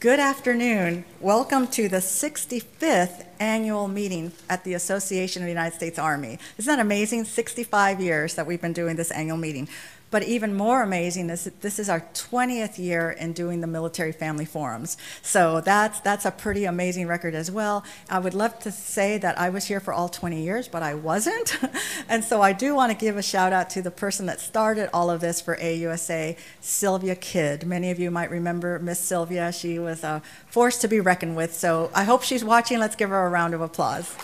Good afternoon. Welcome to the 65th annual meeting at the Association of the United States Army. Isn't that amazing? 65 years that we've been doing this annual meeting. But even more amazing is that this is our 20th year in doing the military family forums. So that's, that's a pretty amazing record as well. I would love to say that I was here for all 20 years, but I wasn't. and so I do want to give a shout out to the person that started all of this for AUSA, Sylvia Kidd. Many of you might remember Miss Sylvia. She was a force to be reckoned with. So I hope she's watching. Let's give her a round of applause.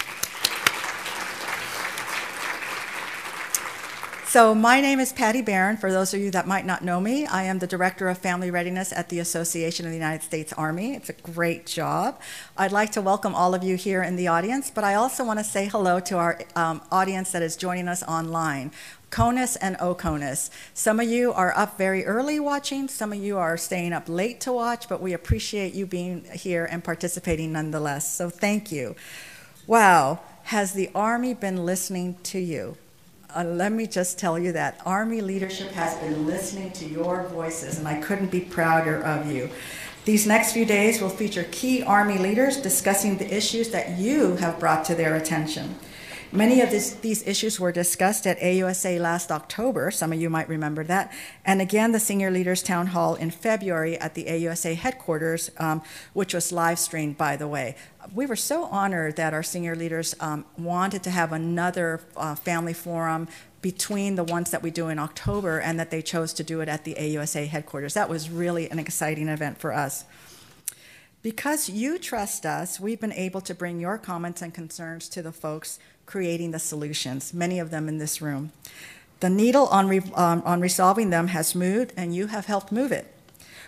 So my name is Patty Barron. For those of you that might not know me, I am the Director of Family Readiness at the Association of the United States Army. It's a great job. I'd like to welcome all of you here in the audience, but I also want to say hello to our um, audience that is joining us online. CONUS and OCONUS. Some of you are up very early watching, some of you are staying up late to watch, but we appreciate you being here and participating nonetheless. So thank you. Wow, has the Army been listening to you? Uh, let me just tell you that Army leadership has been listening to your voices, and I couldn't be prouder of you. These next few days will feature key Army leaders discussing the issues that you have brought to their attention. Many of this, these issues were discussed at AUSA last October. Some of you might remember that. And again, the Senior Leaders Town Hall in February at the AUSA headquarters, um, which was live streamed, by the way. We were so honored that our senior leaders um, wanted to have another uh, family forum between the ones that we do in October and that they chose to do it at the AUSA headquarters. That was really an exciting event for us. Because you trust us, we've been able to bring your comments and concerns to the folks creating the solutions, many of them in this room. The needle on, re um, on resolving them has moved, and you have helped move it.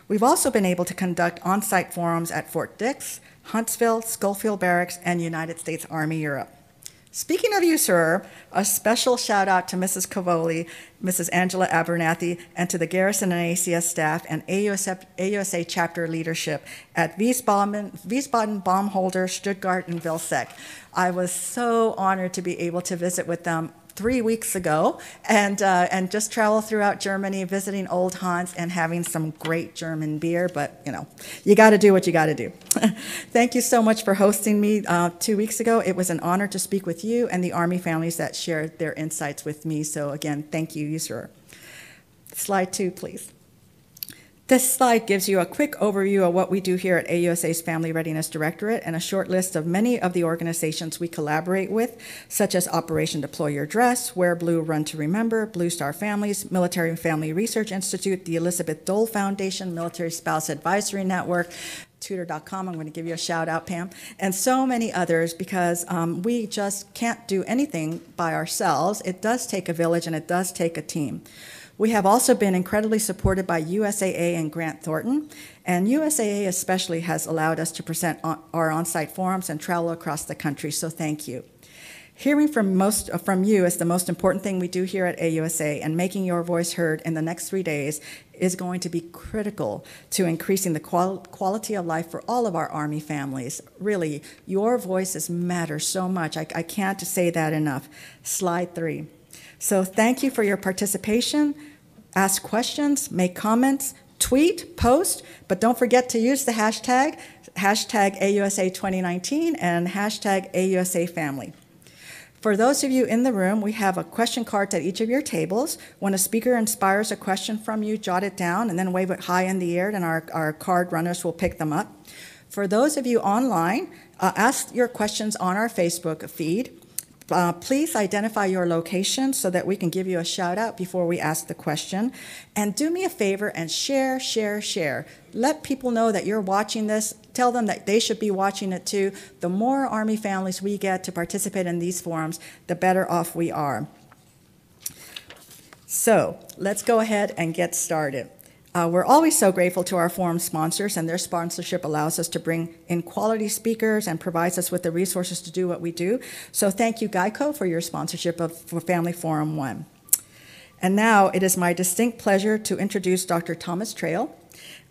We've also been able to conduct on site forums at Fort Dix, Huntsville, Schofield Barracks, and United States Army Europe. Speaking of you, sir, a special shout out to Mrs. Cavoli, Mrs. Angela Abernathy, and to the Garrison and ACS staff and AUSA, AUSA chapter leadership at Wiesbaden, Wiesbaden, Baumholder, Stuttgart, and Vilseck. I was so honored to be able to visit with them three weeks ago and, uh, and just travel throughout Germany, visiting old haunts and having some great German beer. But, you know, you got to do what you got to do. Thank you so much for hosting me uh, two weeks ago. It was an honor to speak with you and the Army families that shared their insights with me. So, again, thank you, sir. Slide two, please. This slide gives you a quick overview of what we do here at AUSA's Family Readiness Directorate and a short list of many of the organizations we collaborate with, such as Operation Deploy Your Dress, Wear Blue Run to Remember, Blue Star Families, Military and Family Research Institute, the Elizabeth Dole Foundation, Military Spouse Advisory Network, tutor.com. I'm going to give you a shout out, Pam, and so many others because um, we just can't do anything by ourselves. It does take a village and it does take a team. We have also been incredibly supported by USAA and Grant Thornton, and USAA especially has allowed us to present on our on-site forums and travel across the country, so thank you. Hearing from, most, uh, from you is the most important thing we do here at AUSA, and making your voice heard in the next three days is going to be critical to increasing the qual quality of life for all of our Army families. Really, your voices matter so much. I, I can't say that enough. Slide three. So thank you for your participation ask questions, make comments, tweet, post, but don't forget to use the hashtag, hashtag AUSA 2019 and hashtag AUSA family. For those of you in the room, we have a question card at each of your tables. When a speaker inspires a question from you, jot it down and then wave it high in the air, and our, our card runners will pick them up. For those of you online, uh, ask your questions on our Facebook feed. Uh, please identify your location so that we can give you a shout out before we ask the question. And do me a favor and share, share, share. Let people know that you're watching this. Tell them that they should be watching it too. The more Army families we get to participate in these forums, the better off we are. So let's go ahead and get started. Uh, we're always so grateful to our forum sponsors, and their sponsorship allows us to bring in quality speakers and provides us with the resources to do what we do. So thank you, Geico, for your sponsorship of for Family Forum 1. And now it is my distinct pleasure to introduce Dr. Thomas Trail.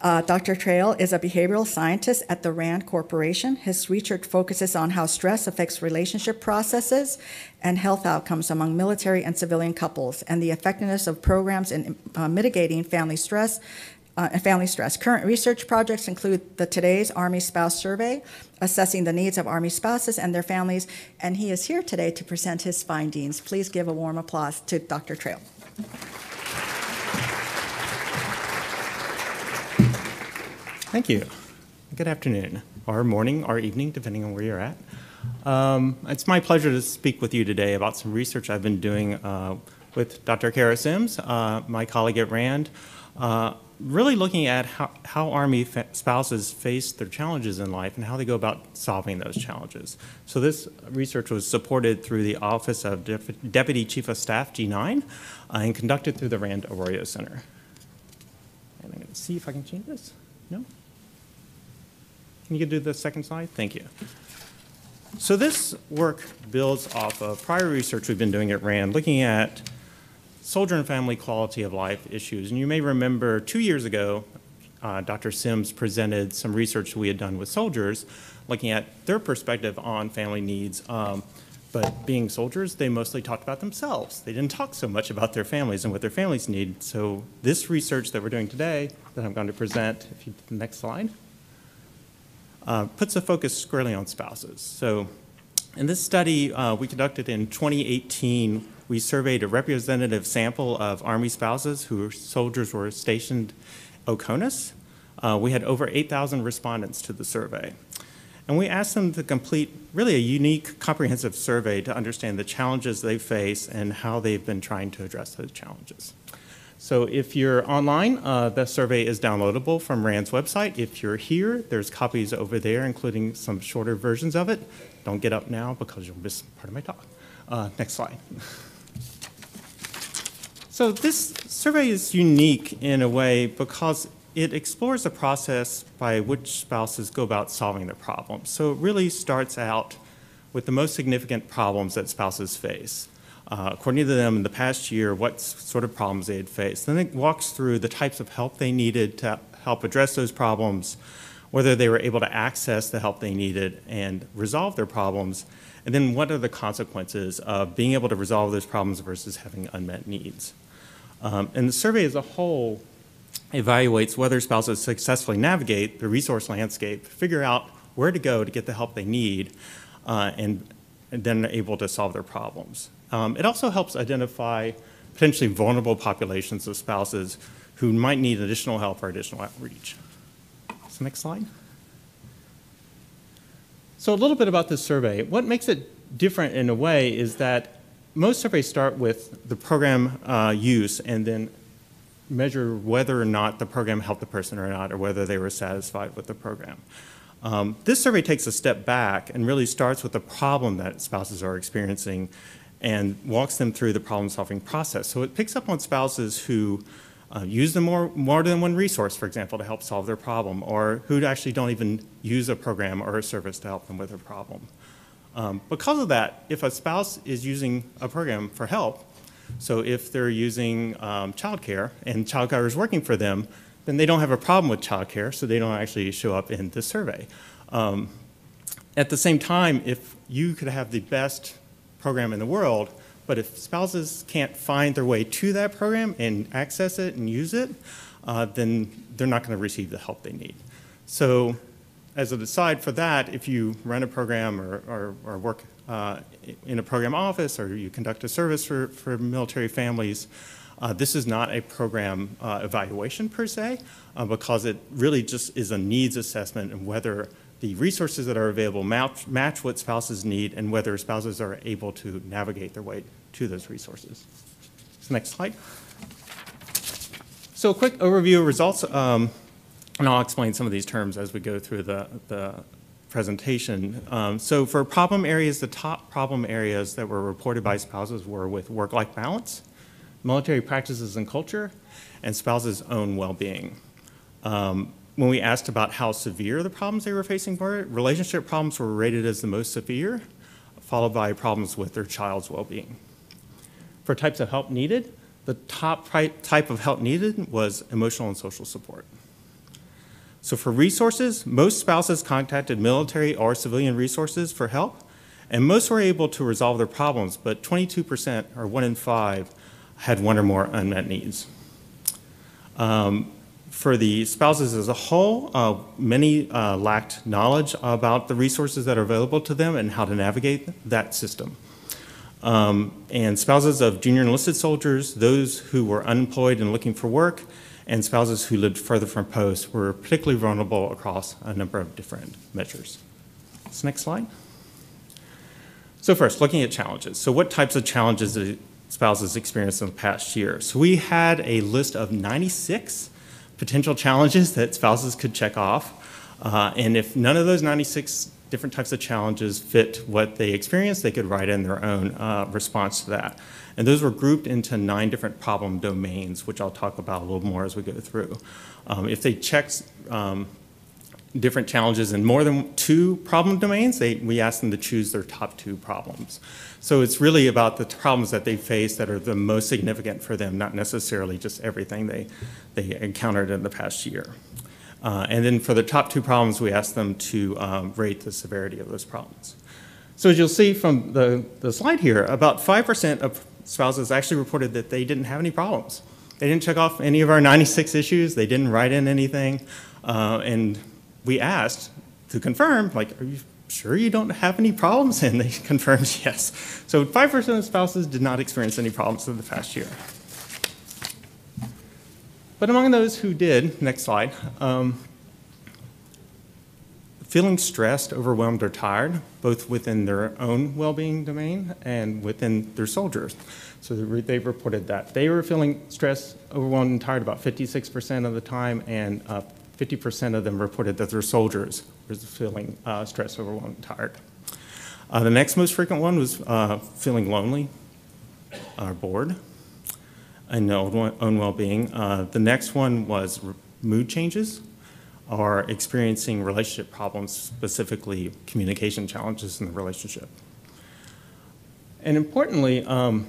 Uh, Dr. Trail is a behavioral scientist at the RAND Corporation. His research focuses on how stress affects relationship processes and health outcomes among military and civilian couples, and the effectiveness of programs in uh, mitigating family stress uh, family stress. Current research projects include the Today's Army Spouse Survey, assessing the needs of Army spouses and their families, and he is here today to present his findings. Please give a warm applause to Dr. Trail. Thank you. Good afternoon, or morning, or evening, depending on where you're at. Um, it's my pleasure to speak with you today about some research I've been doing uh, with Dr. Carra Sims, uh, my colleague at RAND, uh, really looking at how, how Army spouses face their challenges in life and how they go about solving those challenges. So this research was supported through the Office of Deputy Chief of Staff, G9, uh, and conducted through the RAND Arroyo Center. And I'm going to see if I can change this. No? Can you do the second slide? Thank you. So this work builds off of prior research we've been doing at RAND, looking at soldier and family quality of life issues. And you may remember two years ago, uh, Dr. Sims presented some research we had done with soldiers, looking at their perspective on family needs. Um, but being soldiers, they mostly talked about themselves. They didn't talk so much about their families and what their families need. So this research that we're doing today, that I'm going to present, if you the next slide, uh, puts a focus squarely on spouses. So in this study uh, we conducted in 2018, we surveyed a representative sample of Army spouses whose soldiers were stationed OCONUS. Uh, we had over 8,000 respondents to the survey. And we asked them to complete really a unique, comprehensive survey to understand the challenges they face and how they've been trying to address those challenges. So if you're online, uh, the survey is downloadable from RAND's website. If you're here, there's copies over there, including some shorter versions of it. Don't get up now because you'll miss part of my talk. Uh, next slide. So this survey is unique in a way because it explores the process by which spouses go about solving their problems. So it really starts out with the most significant problems that spouses face. Uh, according to them, in the past year, what sort of problems they had faced. Then it walks through the types of help they needed to help address those problems, whether they were able to access the help they needed and resolve their problems, and then what are the consequences of being able to resolve those problems versus having unmet needs. Um, and the survey as a whole evaluates whether spouses successfully navigate the resource landscape, figure out where to go to get the help they need, uh, and, and, then able to solve their problems. Um, it also helps identify potentially vulnerable populations of spouses who might need additional help or additional outreach. So next slide. So a little bit about this survey. What makes it different in a way is that most surveys start with the program uh, use and then measure whether or not the program helped the person or not, or whether they were satisfied with the program. Um, this survey takes a step back and really starts with the problem that spouses are experiencing and walks them through the problem-solving process. So it picks up on spouses who uh, use them more, more than one resource, for example, to help solve their problem, or who actually don't even use a program or a service to help them with their problem. Um, because of that, if a spouse is using a program for help, so if they're using um, childcare and childcare is working for them, then they don't have a problem with childcare, so they don't actually show up in the survey. Um, at the same time, if you could have the best program in the world, but if spouses can't find their way to that program and access it and use it, uh, then they're not going to receive the help they need. So as an aside for that, if you run a program or, or, or work uh, in a program office or you conduct a service for, for military families, uh, this is not a program uh, evaluation per se, uh, because it really just is a needs assessment and whether the resources that are available match, match what spouses need and whether spouses are able to navigate their way to those resources. So next slide. So a quick overview of results. Um, and I'll explain some of these terms as we go through the, the presentation. Um, so for problem areas, the top problem areas that were reported by spouses were with work-life balance, military practices and culture, and spouses' own well-being. Um, when we asked about how severe the problems they were facing were, relationship problems were rated as the most severe, followed by problems with their child's well-being. For types of help needed, the top type of help needed was emotional and social support. So for resources, most spouses contacted military or civilian resources for help, and most were able to resolve their problems, but 22%, or one in five, had one or more unmet needs. Um, for the spouses as a whole, uh, many uh, lacked knowledge about the resources that are available to them and how to navigate that system. Um, and spouses of junior enlisted soldiers, those who were unemployed and looking for work, and spouses who lived further from post were particularly vulnerable across a number of different measures. Next slide. So first, looking at challenges. So what types of challenges did spouses experience in the past year? So we had a list of 96 potential challenges that spouses could check off. Uh, and if none of those 96 different types of challenges fit what they experienced, they could write in their own uh, response to that. And those were grouped into nine different problem domains, which I'll talk about a little more as we go through. Um, if they checked um, different challenges in more than two problem domains, they, we ask them to choose their top two problems. So it's really about the problems that they face that are the most significant for them, not necessarily just everything they, they encountered in the past year. Uh, and then for the top two problems, we ask them to um, rate the severity of those problems. So as you'll see from the, the slide here, about 5% of spouses actually reported that they didn't have any problems. They didn't check off any of our 96 issues. They didn't write in anything. Uh, and we asked to confirm, like, are you sure you don't have any problems? And they confirmed yes. So 5% of spouses did not experience any problems in the past year. But among those who did, next slide, um, feeling stressed, overwhelmed, or tired, both within their own well-being domain and within their soldiers. So they reported that. They were feeling stressed, overwhelmed, and tired about 56% of the time, and uh, 50% of them reported that their soldiers were feeling uh, stressed, overwhelmed, and tired. Uh, the next most frequent one was uh, feeling lonely or bored and own well-being. Uh, the next one was mood changes or experiencing relationship problems, specifically communication challenges in the relationship. And importantly, um,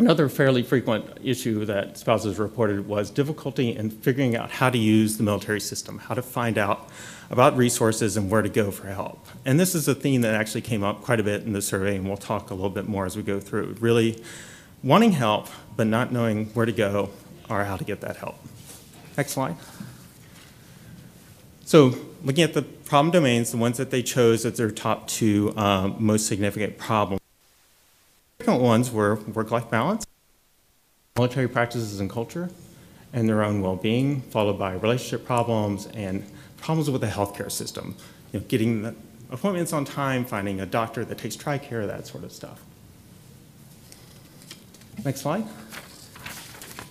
Another fairly frequent issue that spouses reported was difficulty in figuring out how to use the military system, how to find out about resources and where to go for help. And this is a theme that actually came up quite a bit in the survey, and we'll talk a little bit more as we go through. Really wanting help, but not knowing where to go or how to get that help. Next slide. So looking at the problem domains, the ones that they chose as their top two uh, most significant problems second ones were work-life balance, military practices and culture, and their own well-being, followed by relationship problems and problems with the healthcare system. You know, getting the appointments on time, finding a doctor that takes TRICARE, that sort of stuff. Next slide.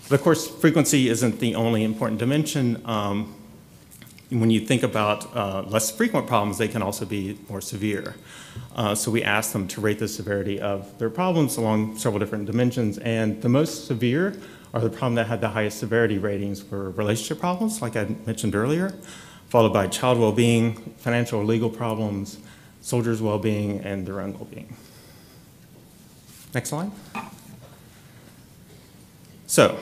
But of course, frequency isn't the only important dimension. Um, when you think about uh, less frequent problems, they can also be more severe. Uh, so we asked them to rate the severity of their problems along several different dimensions, and the most severe are the problem that had the highest severity ratings were relationship problems, like I mentioned earlier, followed by child well-being, financial or legal problems, soldiers' well-being, and their own well-being. Next slide. So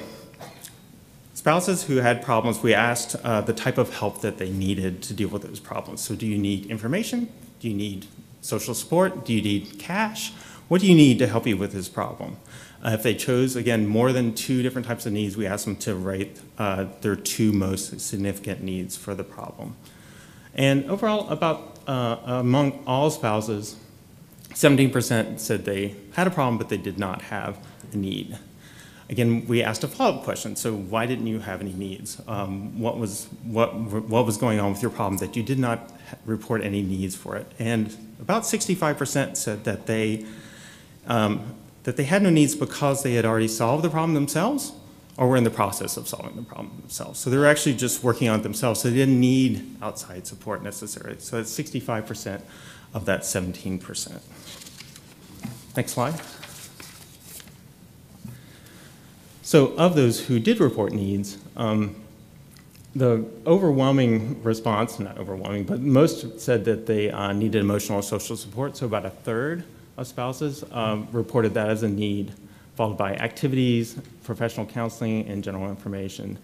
spouses who had problems, we asked uh, the type of help that they needed to deal with those problems. So do you need information? Do you need social support? Do you need cash? What do you need to help you with this problem? Uh, if they chose, again, more than two different types of needs, we asked them to rate uh, their two most significant needs for the problem. And overall, about uh, among all spouses, 17% said they had a problem, but they did not have a need. Again, we asked a follow-up question. So why didn't you have any needs? Um, what was what what was going on with your problem that you did not report any needs for it? And about 65% said that they um, that they had no needs because they had already solved the problem themselves or were in the process of solving the problem themselves. So they were actually just working on it themselves. So they didn't need outside support necessarily. So that's 65% of that 17%. Next slide. So of those who did report needs, um, the overwhelming response, not overwhelming, but most said that they uh, needed emotional or social support. So about a third of spouses um, reported that as a need, followed by activities, professional counseling, and general information.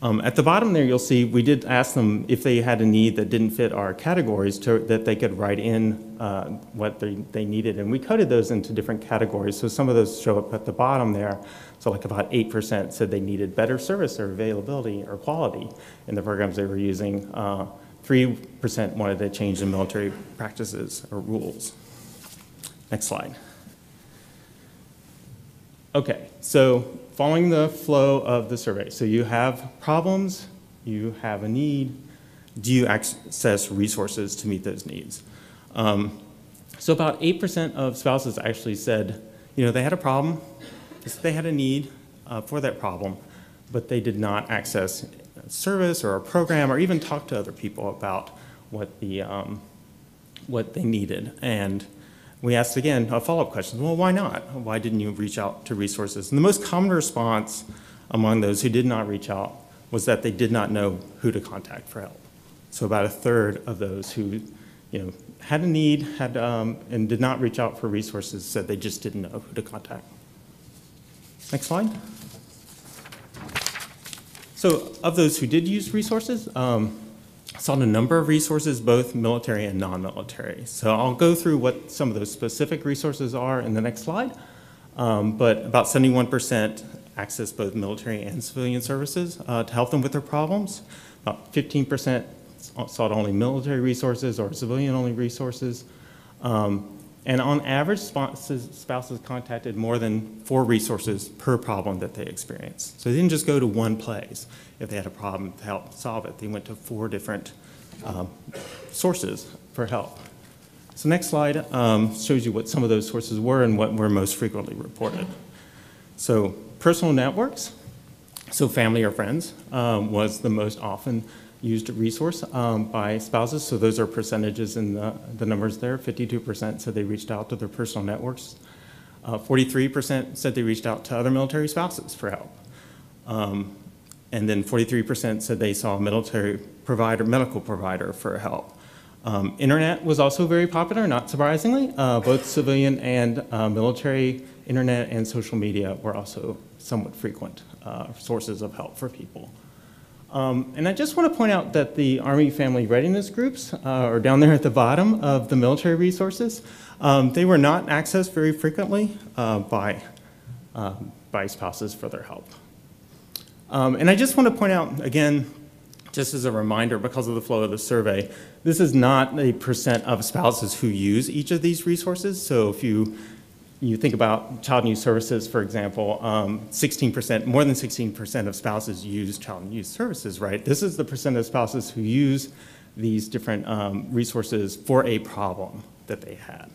Um, At the bottom there, you'll see, we did ask them if they had a need that didn't fit our categories, to- that they could write in uh, what they they needed. And we coded those into different categories, so some of those show up at the bottom there. So like about 8% said they needed better service or availability or quality in the programs they were using. Uh, 3% wanted to change the military practices or rules. Next slide. Okay, so following the flow of the survey, so you have problems, you have a need, do you access resources to meet those needs? Um, so about 8% of spouses actually said, you know, they had a problem, they had a need uh, for that problem, but they did not access service or a program or even talk to other people about what the um, what they needed. And we asked again a follow-up question, well, why not? Why didn't you reach out to resources? And the most common response among those who did not reach out was that they did not know who to contact for help. So about a third of those who, you know, had a need had, um, and did not reach out for resources said they just didn't know who to contact. Next slide. So of those who did use resources, um, saw a number of resources, both military and non-military. So I'll go through what some of those specific resources are in the next slide. Um, but about 71% access both military and civilian services uh, to help them with their problems. About 15% sought only military resources or civilian-only resources. Um, and on average, spouses, spouses contacted more than four resources per problem that they experienced. So they didn't just go to one place if they had a problem to help solve it. They went to four different um, sources for help. So next slide um, shows you what some of those sources were and what were most frequently reported. So personal networks, so family or friends, um, was the most often used resource um, by spouses. So those are percentages in the, the numbers there. 52% said they reached out to their personal networks. 43% uh, said they reached out to other military spouses for help. Um, and then 43% said they saw a military provider, medical provider for help. Um, internet was also very popular, not surprisingly. Uh, both civilian and uh, military internet and social media were also somewhat frequent uh, sources of help for people. Um, and I just want to point out that the Army Family Readiness Groups uh, are down there at the bottom of the military resources. Um, they were not accessed very frequently uh, by, um, by spouses for their help. Um, and I just want to point out, again, just as a reminder, because of the flow of the survey, this is not a percent of spouses who use each of these resources. So if you you think about child and youth services, for example, um, 16%, more than 16% of spouses use child and youth services, right? This is the percent of spouses who use these different um, resources for a problem that they had.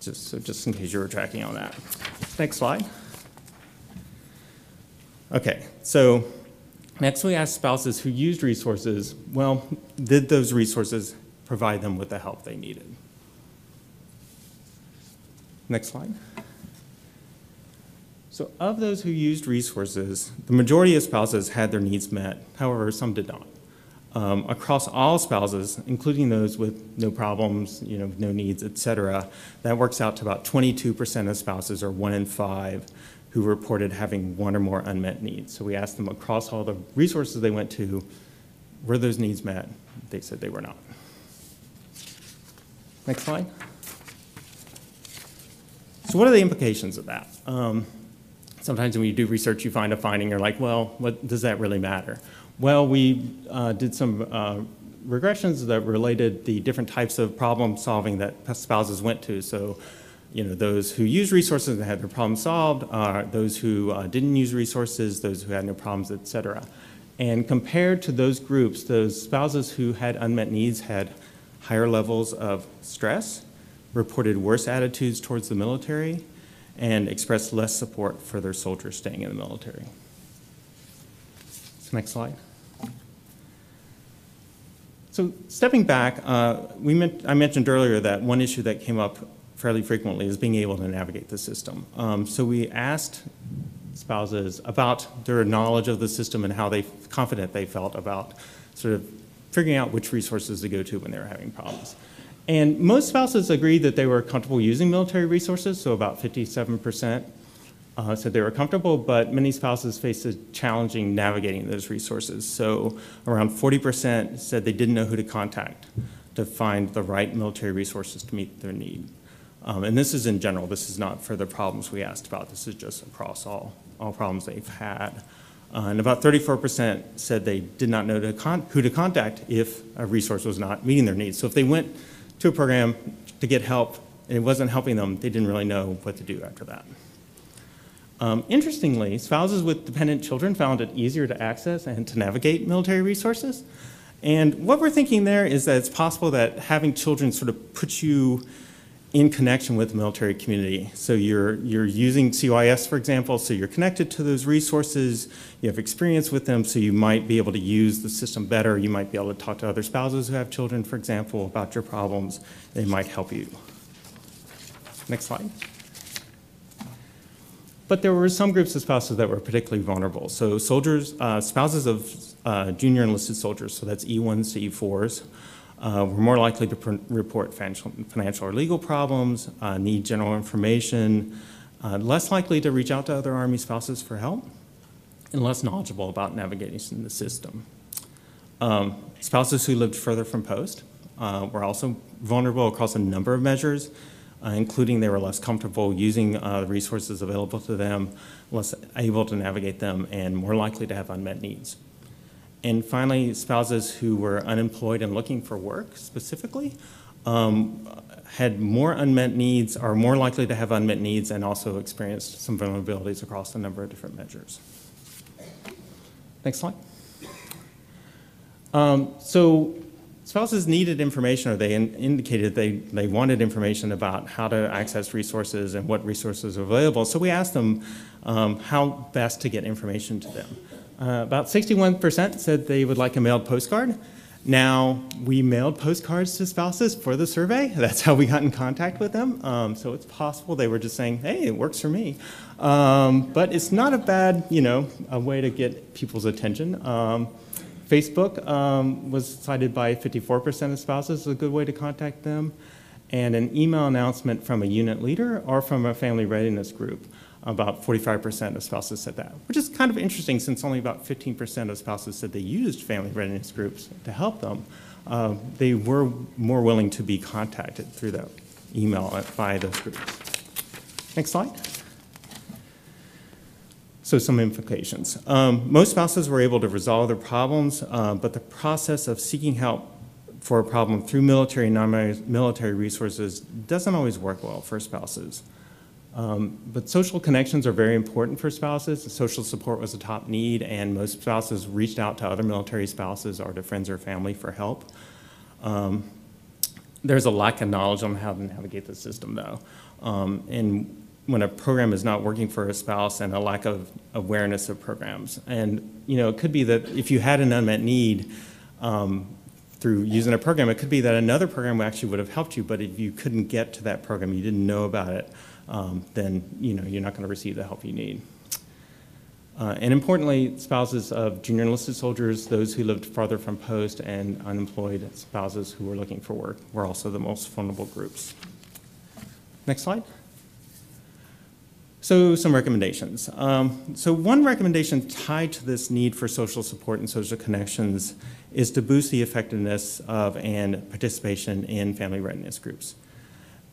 Just, so just in case you were tracking on that. Next slide. Okay, so next we asked spouses who used resources, well, did those resources provide them with the help they needed? Next slide. So of those who used resources, the majority of spouses had their needs met. However, some did not. Um, across all spouses, including those with no problems, you know, no needs, et cetera, that works out to about 22% of spouses, or one in five, who reported having one or more unmet needs. So we asked them across all the resources they went to, were those needs met? They said they were not. Next slide. So what are the implications of that? Um, sometimes when you do research, you find a finding, you're like, well, what does that really matter? Well, we uh, did some uh, regressions that related the different types of problem solving that spouses went to. So, you know, those who use resources and had their problem solved, uh, those who uh, didn't use resources, those who had no problems, et cetera. And compared to those groups, those spouses who had unmet needs had higher levels of stress, reported worse attitudes towards the military and expressed less support for their soldiers staying in the military. So next slide. So stepping back, uh, we meant, I mentioned earlier that one issue that came up fairly frequently is being able to navigate the system. Um, so we asked spouses about their knowledge of the system and how they confident they felt about sort of figuring out which resources to go to when they were having problems. And most spouses agreed that they were comfortable using military resources, so about 57%. uh, said they were comfortable, but many spouses faced a challenging navigating those resources. So around 40% said they didn't know who to contact to find the right military resources to meet their need. Um, and this is in general, this is not for the problems we asked about, this is just across all, all problems they've had. Uh, and about 34% said they did not know to who to contact if a resource was not meeting their needs. So if they went to a program to get help and it wasn't helping them, they didn't really know what to do after that. Um, interestingly, spouses with dependent children found it easier to access and to navigate military resources. And what we're thinking there is that it's possible that having children sort of put you in connection with the military community. So you're, you're using CYS, for example, so you're connected to those resources, you have experience with them, so you might be able to use the system better. You might be able to talk to other spouses who have children, for example, about your problems. They might help you. Next slide. But there were some groups of spouses that were particularly vulnerable. So soldiers, uh, spouses of uh, junior enlisted soldiers, so that's E1s to E4s, uh, were more likely to report financial, financial or legal problems, uh, need general information, uh, less likely to reach out to other Army spouses for help, and less knowledgeable about navigating the system. Um, spouses who lived further from post uh, were also vulnerable across a number of measures, uh, including they were less comfortable using uh, the resources available to them, less able to navigate them, and more likely to have unmet needs. And finally, spouses who were unemployed and looking for work specifically um, had more unmet needs, are more likely to have unmet needs, and also experienced some vulnerabilities across a number of different measures. Next slide. Um, so spouses needed information or they in, indicated they, they wanted information about how to access resources and what resources are available. So we asked them um, how best to get information to them. Uh, about 61% said they would like a mailed postcard. Now, we mailed postcards to spouses for the survey. That's how we got in contact with them. Um, so it's possible they were just saying, hey, it works for me. Um, but it's not a bad, you know, a way to get people's attention. Um, Facebook um, was cited by 54% of spouses as a good way to contact them, and an email announcement from a unit leader or from a family readiness group. About 45% of spouses said that, which is kind of interesting since only about 15% of spouses said they used family readiness groups to help them. Uh, they were more willing to be contacted through that email by those groups. Next slide. So some implications. Um, most spouses were able to resolve their problems, uh, but the process of seeking help for a problem through military and non-military resources doesn't always work well for spouses. Um, but social connections are very important for spouses. Social support was a top need, and most spouses reached out to other military spouses or to friends or family for help. Um, there's a lack of knowledge on how to navigate the system, though. Um, and when a program is not working for a spouse and a lack of awareness of programs. And you know, it could be that if you had an unmet need um, through using a program, it could be that another program actually would have helped you. But if you couldn't get to that program, you didn't know about it, um, then you know you're not going to receive the help you need. Uh, and importantly, spouses of junior enlisted soldiers, those who lived farther from post, and unemployed spouses who were looking for work were also the most vulnerable groups. Next slide. So some recommendations. Um, so one recommendation tied to this need for social support and social connections is to boost the effectiveness of and participation in family readiness groups.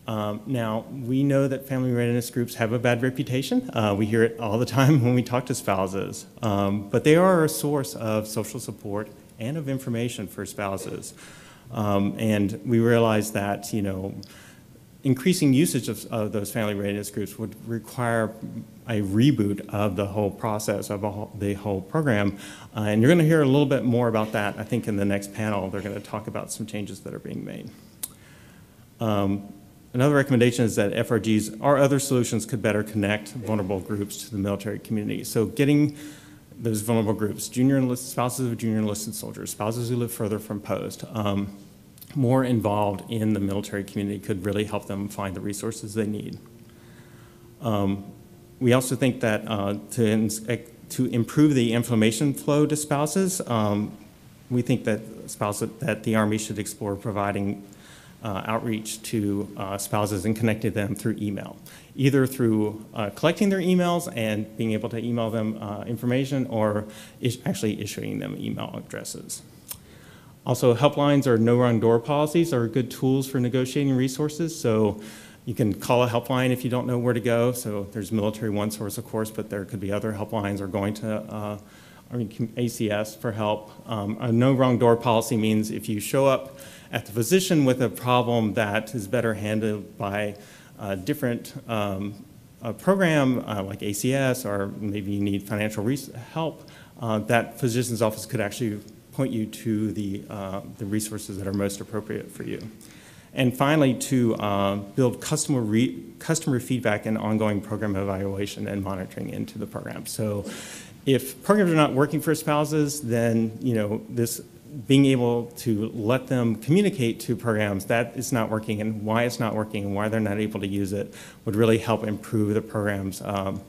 Um, now, we know that family readiness groups have a bad reputation. Uh, we hear it all the time when we talk to spouses, um, but they are a source of social support and of information for spouses. Um, and we realize that, you know, increasing usage of, of, those family readiness groups would require a reboot of the whole process of whole, the whole program. Uh, and you're going to hear a little bit more about that, I think, in the next panel. They're going to talk about some changes that are being made. Um, another recommendation is that FRGs or other solutions could better connect vulnerable groups to the military community. So getting those vulnerable groups, junior enlisted, spouses of junior enlisted soldiers, spouses who live further from post, um, more involved in the military community could really help them find the resources they need. Um, we also think that uh, to, to improve the information flow to spouses, um, we think that spouses that the Army should explore providing uh, outreach to uh, spouses and connecting them through email, either through uh, collecting their emails and being able to email them uh, information or is actually issuing them email addresses. Also, helplines or no wrong door policies are good tools for negotiating resources. So you can call a helpline if you don't know where to go. So there's Military OneSource, of course, but there could be other helplines or going to uh, I mean, ACS for help. Um, a no wrong door policy means if you show up at the physician with a problem that is better handled by a different um, a program uh, like ACS, or maybe you need financial help, uh, that physician's office could actually point you to the, uh, the resources that are most appropriate for you. And finally, to uh, build customer, customer feedback and ongoing program evaluation and monitoring into the program. So if programs are not working for spouses, then you know this being able to let them communicate to programs that it's not working and why it's not working and why they're not able to use it would really help improve the program's um,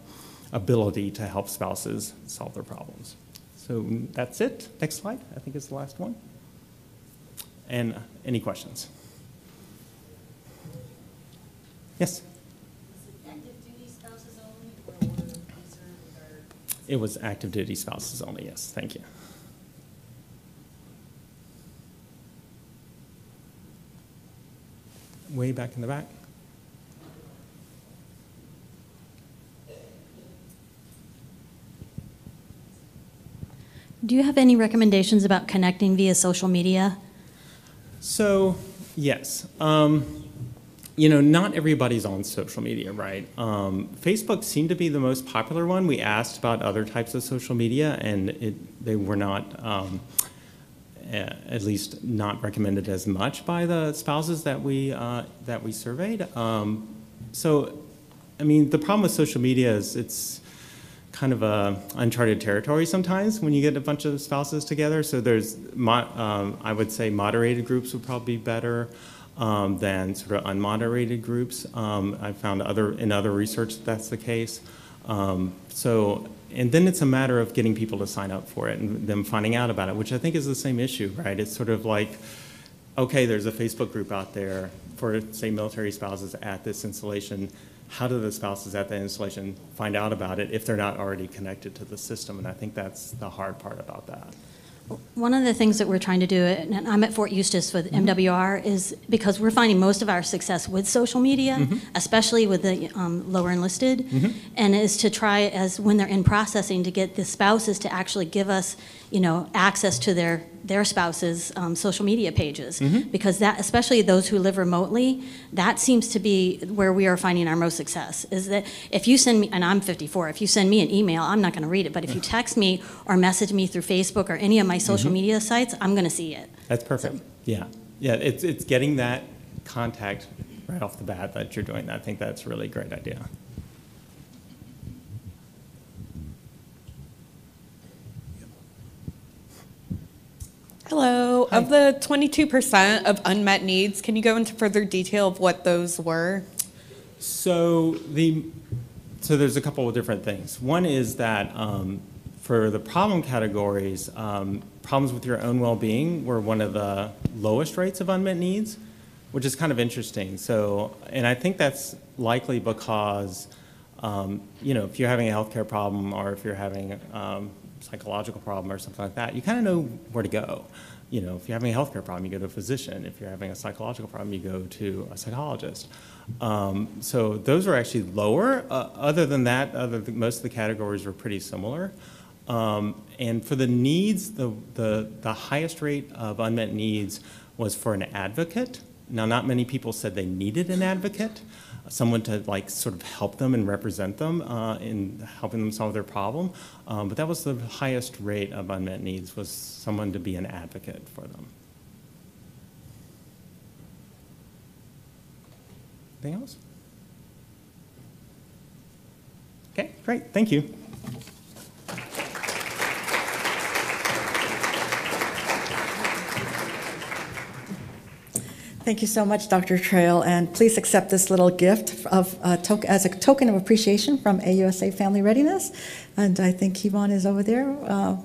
ability to help spouses solve their problems. So that's it. Next slide, I think is the last one. And uh, any questions? Yes? It was active duty spouses only, yes. Thank you. Way back in the back. Do you have any recommendations about connecting via social media? So, yes. Um, you know, not everybody's on social media, right? Um, Facebook seemed to be the most popular one. We asked about other types of social media, and it, they were not, um, at least not recommended as much by the spouses that we uh, that we surveyed. Um, so, I mean, the problem with social media is it's kind of a uncharted territory sometimes when you get a bunch of spouses together. So there's, um, I would say, moderated groups would probably be better um, than sort of unmoderated groups. Um, I found other in other research that that's the case. Um, so, and then it's a matter of getting people to sign up for it and them finding out about it, which I think is the same issue, right? It's sort of like, okay, there's a Facebook group out there for, say, military spouses at this installation. How do the spouses at the installation find out about it if they're not already connected to the system? And I think that's the hard part about that. One of the things that we're trying to do, and I'm at Fort Eustis with mm-hmm. MWR, is because we're finding most of our success with social media, mm-hmm. especially with the um, lower enlisted, mm-hmm. and is to try as when they're in processing to get the spouses to actually give us, you know, access to their their spouses' um, social media pages mm-hmm. because that, especially those who live remotely, that seems to be where we are finding our most success. Is that if you send me, and I'm 54, if you send me an email, I'm not going to read it, but if you text me or message me through Facebook or any of my social mm-hmm. media sites, I'm going to see it. That's perfect. So, yeah, yeah, it's it's getting that contact right off the bat that you're doing. That. I think that's really a great idea. Hello. Hi. Of the 22% of unmet needs, can you go into further detail of what those were? So the so there's a couple of different things. One is that um, for the problem categories, um, problems with your own well-being were one of the lowest rates of unmet needs, which is kind of interesting. So, and I think that's likely because, um, you know, if you're having a healthcare problem or if you're having um, psychological problem or something like that, you kind of know where to go. You know, if you're having a healthcare problem, you go to a physician. If you're having a psychological problem, you go to a psychologist. Um, so those are actually lower. Uh, other than that, other than, most of the categories were pretty similar. Um, and for the needs, the, the, the highest rate of unmet needs was for an advocate. Now, not many people said they needed an advocate someone to like sort of help them and represent them uh, in helping them solve their problem. Um, but that was the highest rate of unmet needs was someone to be an advocate for them. Anything else? Okay, great. Thank you. Thank you so much, Dr. Trail, and please accept this little gift of uh, to- as a token of appreciation from AUSA Family Readiness. And I think Yvonne is over there. Uh,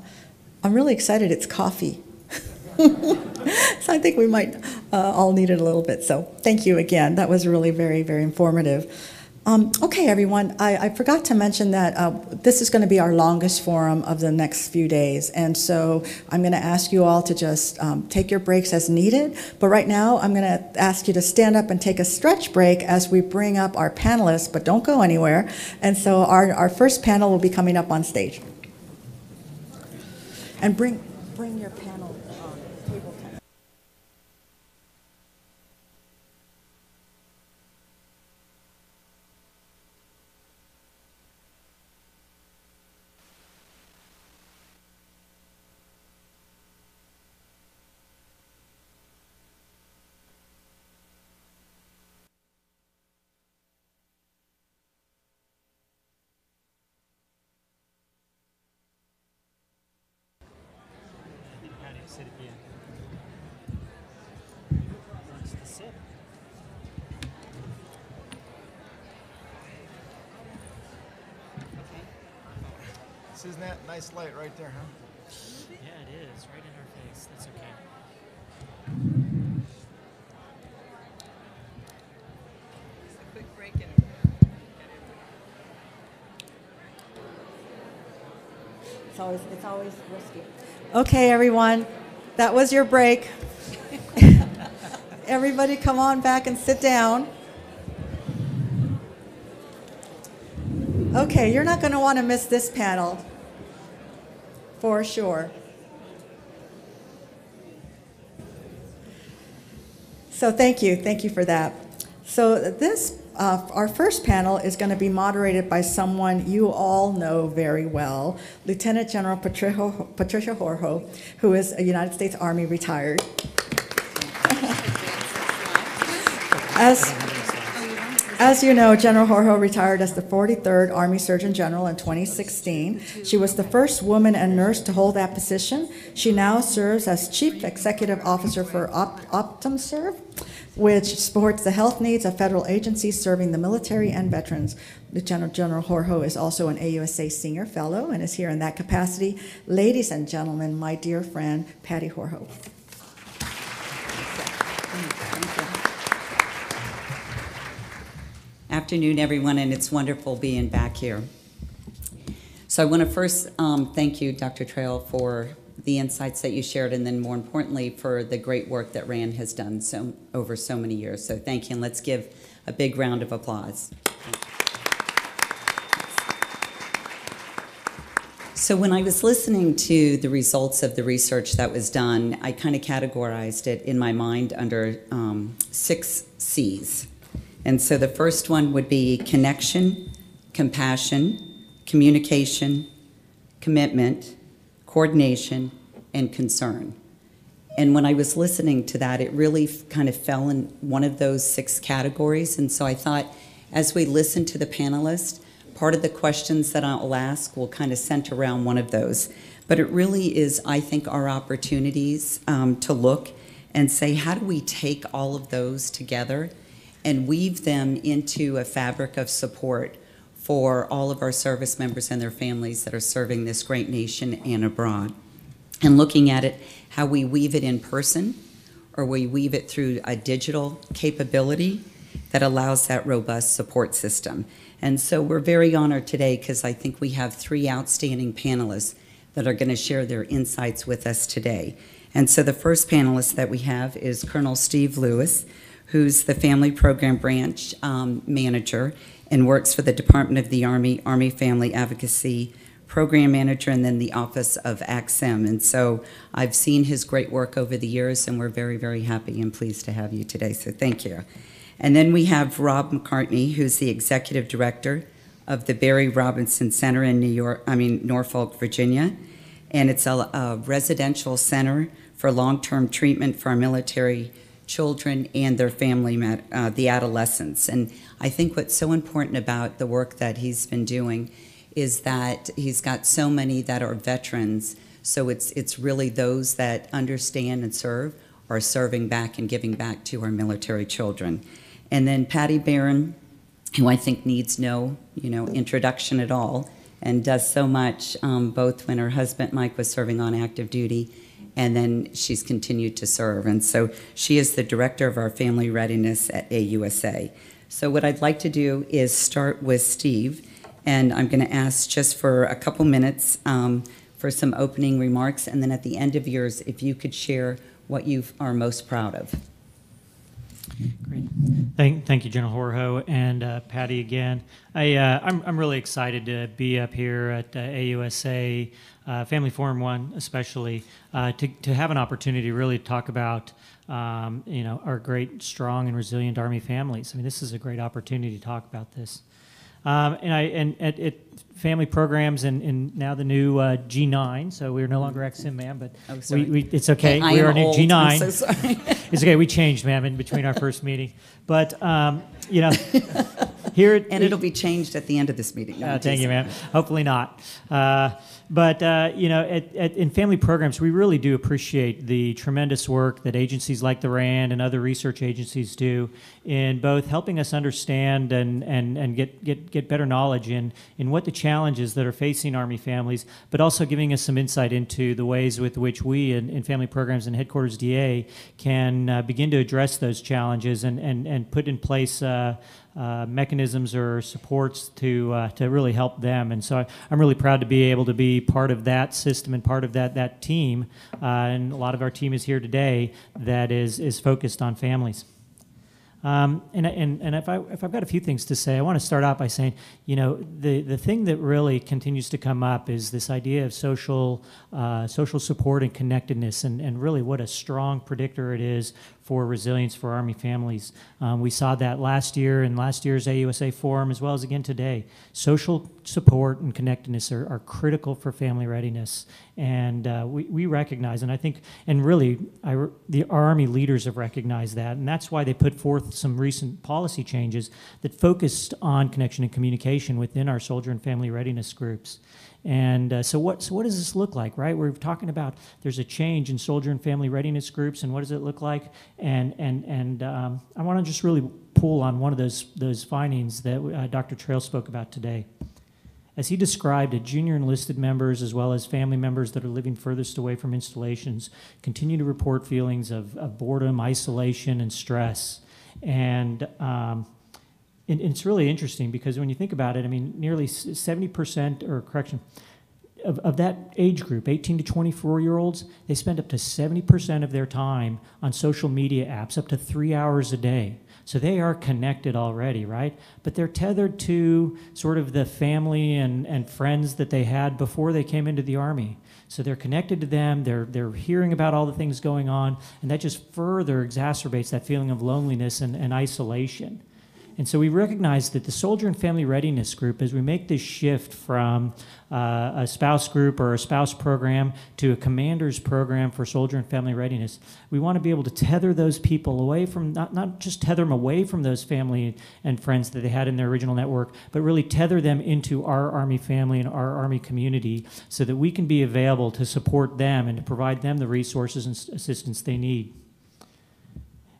I'm really excited. It's coffee. so I think we might uh, all it a little bit. So thank you again. That was really very, very informative. Um, okay, everyone, I, I, forgot to mention that uh, this is going to be our longest forum of the next few days. And so I'm going to ask you all to just um, take your breaks as needed. But right now, I'm going to ask you to stand up and take a stretch break as we bring up our panelists, but don't go anywhere. And so our, our first panel will be coming up on stage. And bring, bring your panel. Isn't that nice light right there, huh? Yeah, it is. Right in our face. That's okay. It's always, it's always risky. Okay, everyone, that was your break. Everybody come on back and sit down. Okay, you're not going to want to miss this panel, for sure. So thank you, thank you for that. So this, uh, our first panel is going to be moderated by someone you all know very well, Lieutenant General Patricia, Patricia Horoho, who is a United States Army retired. As, as you know, General Horoho retired as the 43rd Army Surgeon General in 2016. She was the first woman and nurse to hold that position. She now serves as Chief Executive Officer for Op- OptumServe, which supports the health needs of federal agencies serving the military and veterans. Lieutenant General Horoho is also an AUSA Senior Fellow and is here in that capacity. Ladies and gentlemen, my dear friend, Patty Horoho. Afternoon, everyone, and it's wonderful being back here. So I want to first um, thank you, Dr. Trail, for the insights that you shared, and then more importantly, for the great work that RAND has done so, over so many years. So thank you, and let's give a big round of applause. So when I was listening to the results of the research that was done, I kind of categorized it in my mind under um, six C's. And so the first one would be connection, compassion, communication, commitment, coordination, and concern. And when I was listening to that, it really kind of fell in one of those six categories. And so I thought, as we listen to the panelists, part of the questions that I'll ask will kind of center around one of those. But it really is, I think, our opportunities um, to look and say, how do we take all of those together and weave them into a fabric of support for all of our service members and their families that are serving this great nation and abroad. And looking at it, how we weave it in person or we weave it through a digital capability that allows that robust support system. And so we're very honored today because I think we have three outstanding panelists that are going to share their insights with us today. And so the first panelist that we have is Colonel Steve Lewis, who's the Family Program Branch um, Manager and works for the Department of the Army, Army Family Advocacy Program Manager, and then the Office of ACSIM. And so I've seen his great work over the years, and we're very, very happy and pleased to have you today. So thank you. And then we have Rob McCartney, who's the Executive Director of the Barry Robinson Center in New York, I mean Norfolk, Virginia, and it's a, a residential center for long-term treatment for our military children and their family, uh, the adolescents. And I think what's so important about the work that he's been doing is that he's got so many that are veterans. So it's it's really those that understand and serve are serving back and giving back to our military children. And then Patty Barron, who I think needs no you know introduction at all, and does so much um, both when her husband Mike was serving on active duty and then she's continued to serve. And so she is the director of our family readiness at AUSA. So what I'd like to do is start with Steve, and I'm going to ask just for a couple minutes um, for some opening remarks, and then at the end of yours, if you could share what you are most proud of. Great. Thank, thank you, General Horoho and uh, Patty again. I, uh, I'm, I'm really excited to be up here at uh, AUSA, uh, Family Forum One especially, uh, to, to have an opportunity to really talk about um, you know, our great, strong, and resilient Army families. I mean, this is a great opportunity to talk about this. Um, and I and at, at family programs and, and now the new uh, G9. So we're no longer ACSIM, ma'am, but Oh, we, we, it's okay. I we're new old. G9. I'm so sorry. It's okay. We changed, ma'am, in between our first meeting. But um, you know, here And it'll be changed at the end of this meeting. Uh, thank you, ma'am. Hopefully not. Uh, but uh, you know, at, at, in family programs, we really do appreciate the tremendous work that agencies like the RAND and other research agencies do in both helping us understand and, and, and get, get, get better knowledge in, in what the challenges that are facing Army families, but also giving us some insight into the ways with which we in, in family programs and headquarters DA can uh, begin to address those challenges and, and, and put in place uh, uh, mechanisms or supports to uh, to really help them. And so I, I'm really proud to be able to be part of that system and part of that that team. Uh, and a lot of our team is here today that is is focused on families. Um, and, and, and if, I, if I've got a few things to say, I want to start out by saying, you know, the, the thing that really continues to come up is this idea of social, uh, social support and connectedness, and, and really what a strong predictor it is for resilience for Army families. Um, we saw that last year in last year's AUSA Forum, as well as again today. Social support and connectedness are, are critical for family readiness. And uh, we, we recognize, and I think, and really, I, the Army leaders have recognized that. And that's why they put forth some recent policy changes that focused on connection and communication within our soldier and family readiness groups. And uh, so, what, so what does this look like, right? We're talking about there's a change in soldier and family readiness groups, and what does it look like? And, and, and um, I want to just really pull on one of those, those findings that uh, Dr. Trail spoke about today. As he described it, junior enlisted members, as well as family members that are living furthest away from installations, continue to report feelings of, of boredom, isolation, and stress. And um, it's really interesting because when you think about it, I mean, nearly 70%, or correction, of, of that age group, 18 to 24 year olds, they spend up to 70% of their time on social media apps, up to three hours a day. So they are connected already, right? But they're tethered to sort of the family and, and friends that they had before they came into the Army. So they're connected to them, they're, they're hearing about all the things going on, and that just further exacerbates that feeling of loneliness and, and isolation. And so we recognize that the soldier and family readiness group, as we make this shift from uh, a spouse group or a spouse program to a commander's program for soldier and family readiness, we want to be able to tether those people away from, not, not just tether them away from those family and friends that they had in their original network, but really tether them into our Army family and our Army community so that we can be available to support them and to provide them the resources and assistance they need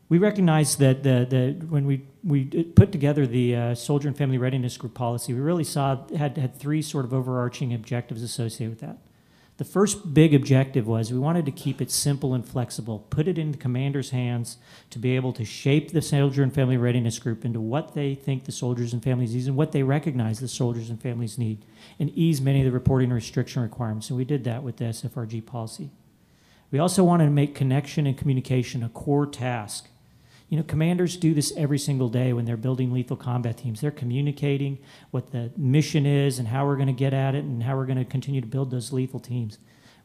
we recognize that the, the when we, we put together the uh, soldier and family readiness group policy, we really saw had had three sort of overarching objectives associated with that. The first big objective was we wanted to keep it simple and flexible, put it in the commander's hands to be able to shape the soldier and family readiness group into what they think the soldiers and families need and what they recognize the soldiers and families need, and ease many of the reporting restriction requirements. And we did that with the SFRG policy. We also wanted to make connection and communication a core task. You know, commanders do this every single day when they're building lethal combat teams. They're communicating what the mission is and how we're going to get at it and how we're going to continue to build those lethal teams.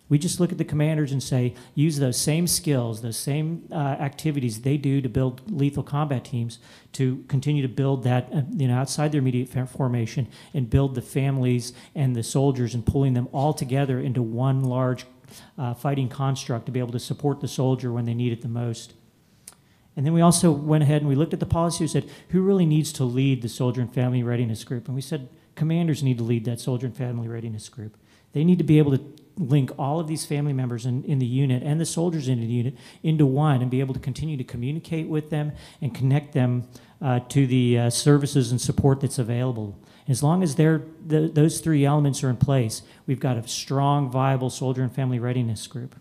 We just look at the commanders and say, use those same skills, those same uh, activities they do to build lethal combat teams to continue to build that, uh, you know, outside their immediate formation and build the families and the soldiers and pulling them all together into one large uh, fighting construct to be able to support the soldier when they need it the most. And then we also went ahead and we looked at the policy and said, who really needs to lead the soldier and family readiness group? And we said, commanders need to lead that soldier and family readiness group. They need to be able to link all of these family members in, in the unit and the soldiers in the unit into one and be able to continue to communicate with them and connect them uh, to the uh, services and support that's available. As long as they're, the, those three elements are in place, we've got a strong, viable soldier and family readiness group.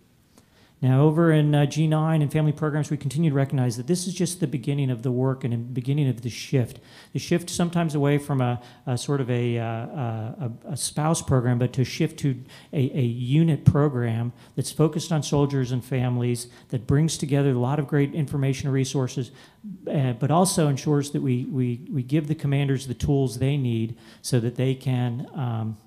Now, over in uh, G9 and family programs, we continue to recognize that this is just the beginning of the work and the beginning of the shift. The shift sometimes away from a, a sort of a, uh, a, a spouse program, but to shift to a, a unit program that's focused on soldiers and families, that brings together a lot of great information and resources, uh, but also ensures that we, we, we give the commanders the tools they need so that they can. Um,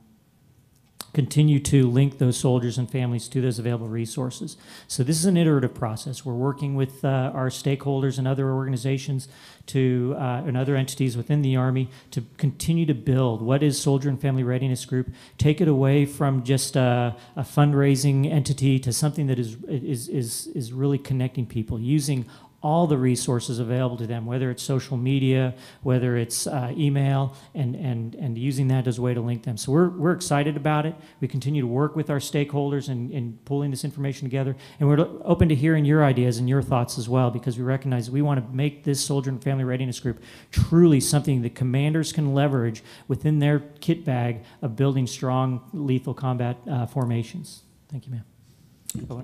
continue to link those soldiers and families to those available resources. So this is an iterative process. We're working with uh, our stakeholders and other organizations to uh, and other entities within the Army to continue to build what is Soldier and Family Readiness Group. Take it away from just a, a fundraising entity to something that is is is is really connecting people using all the resources available to them, whether it's social media, whether it's uh, email, and, and, and using that as a way to link them. So we're, we're excited about it. We continue to work with our stakeholders in, in pulling this information together. And we're open to hearing your ideas and your thoughts as well, because we recognize we want to make this Soldier and Family Readiness Group truly something that commanders can leverage within their kit bag of building strong lethal combat uh, formations. Thank you, ma'am.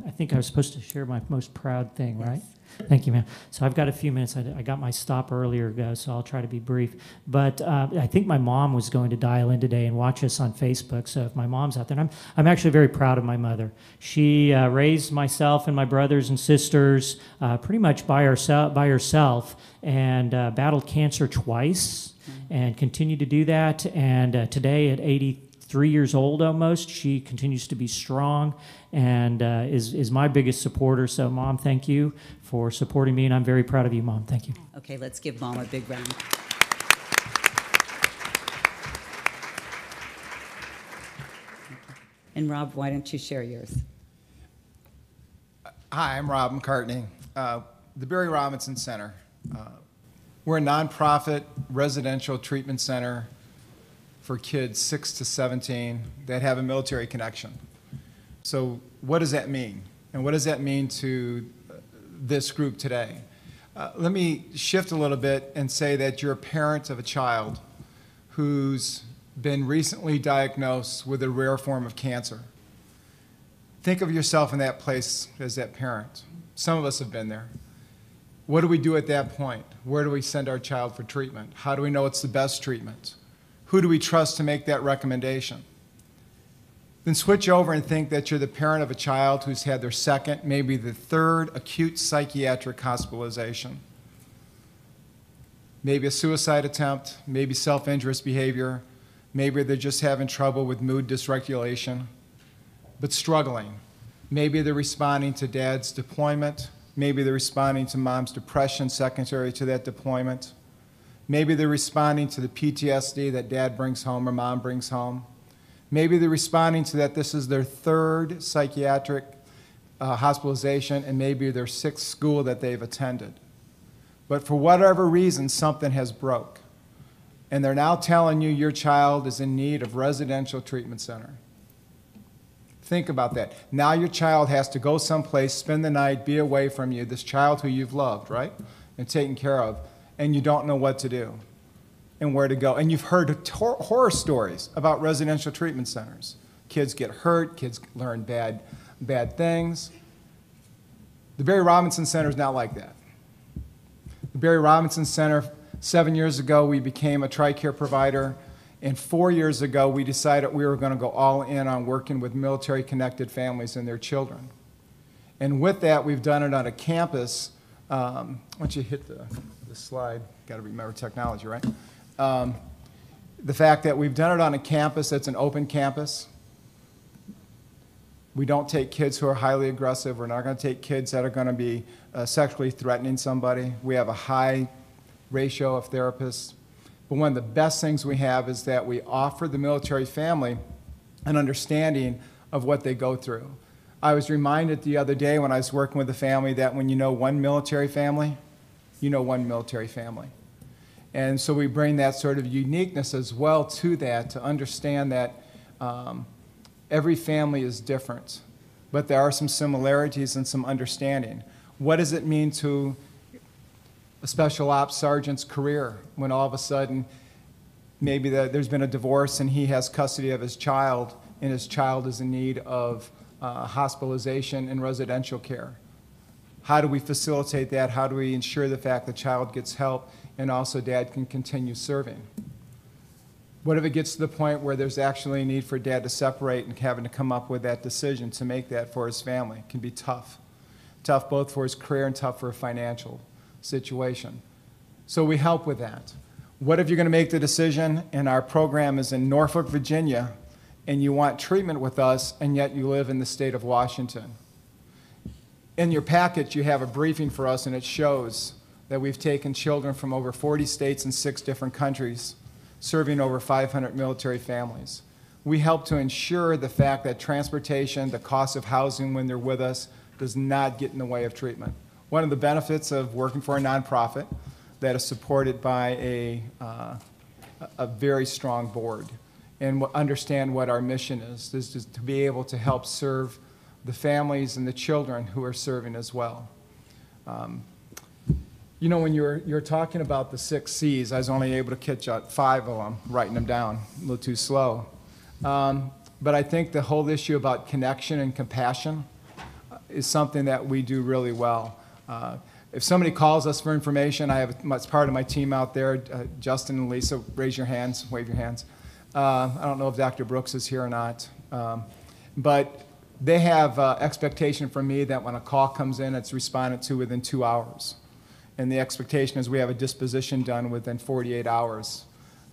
I think I was supposed to share my most proud thing, right? Thank you, ma'am. So I've got a few minutes. I, I got my stop earlier, ago, so I'll try to be brief. But uh, I think my mom was going to dial in today and watch us on Facebook. So if my mom's out there, I'm, I'm actually very proud of my mother. She uh, raised myself and my brothers and sisters uh, pretty much by, herself, by herself and uh, battled cancer twice and continued to do that. And uh, today at 83 years old almost, she continues to be strong and uh, is, is my biggest supporter. So, Mom, thank you for supporting me, and I'm very proud of you, Mom. Thank you. Okay, let's give Mom a big round. And Rob, why don't you share yours? Hi, I'm Rob McCartney. Uh, the Barry Robinson Center. Uh, we're a nonprofit residential treatment center for kids 6 to 17 that have a military connection. So, what does that mean? And what does that mean to this group today? Uh, let me shift a little bit and say that you're a parent of a child who's been recently diagnosed with a rare form of cancer. Think of yourself in that place as that parent. Some of us have been there. What do we do at that point? Where do we send our child for treatment? How do we know it's the best treatment? Who do we trust to make that recommendation? Then switch over and think that you're the parent of a child who's had their second, maybe the third acute psychiatric hospitalization. Maybe a suicide attempt, maybe self injurious behavior, maybe they're just having trouble with mood dysregulation, but struggling. Maybe they're responding to dad's deployment, maybe they're responding to mom's depression secondary to that deployment. Maybe they're responding to the PTSD that dad brings home or mom brings home. Maybe they're responding to that this is their third psychiatric uh, hospitalization and maybe their sixth school that they've attended. But for whatever reason, something has broke. And they're now telling you your child is in need of residential treatment center. Think about that. Now your child has to go someplace, spend the night, be away from you, this child who you've loved, right? And taken care of, and you don't know what to do and where to go. And you've heard horror stories about residential treatment centers. Kids get hurt, kids learn bad, bad things. The Barry Robinson Center is not like that. The Barry Robinson Center, seven years ago, we became a TRICARE provider. And four years ago, we decided we were going to go all in on working with military connected families and their children. And with that, we've done it on a campus. Um, why don't you hit the, the slide? Got to remember technology, right? Um, the fact that we've done it on a campus that's an open campus. We don't take kids who are highly aggressive. We're not going to take kids that are going to be uh, sexually threatening somebody. We have a high ratio of therapists. But one of the best things we have is that we offer the military family an understanding of what they go through. I was reminded the other day when I was working with a family that when you know one military family, you know one military family. And so we bring that sort of uniqueness as well to that to understand that um, every family is different, but there are some similarities and some understanding. What does it mean to a special ops sergeant's career when all of a sudden maybe the, there's been a divorce and he has custody of his child and his child is in need of uh, hospitalization and residential care. How do we facilitate that? How do we ensure the fact the child gets help and also dad can continue serving? What if it gets to the point where there's actually a need for dad to separate and having to come up with that decision to make that for his family? It can be tough. Tough both for his career and tough for a financial situation. So we help with that. What if you're going to make the decision and our program is in Norfolk, Virginia, and you want treatment with us, and yet you live in the state of Washington? In your packet, you have a briefing for us, and it shows that we've taken children from over 40 states and six different countries, serving over 500 military families. We help to ensure the fact that transportation, the cost of housing when they're with us, does not get in the way of treatment. One of the benefits of working for a nonprofit that is supported by a, uh, a very strong board and understand what our mission is, is to be able to help serve the families and the children who are serving as well. Um, you know, when you're, you're talking about the six C's, I was only able to catch out five of them, writing them down a little too slow. Um, but I think the whole issue about connection and compassion is something that we do really well. Uh, if somebody calls us for information, I have much part of my team out there, uh, Justin and Lisa, raise your hands, wave your hands. Uh, I don't know if Dr. Brooks is here or not, um, but they have uh, expectation from me that when a call comes in, it's responded to within two hours. And the expectation is we have a disposition done within 48 hours.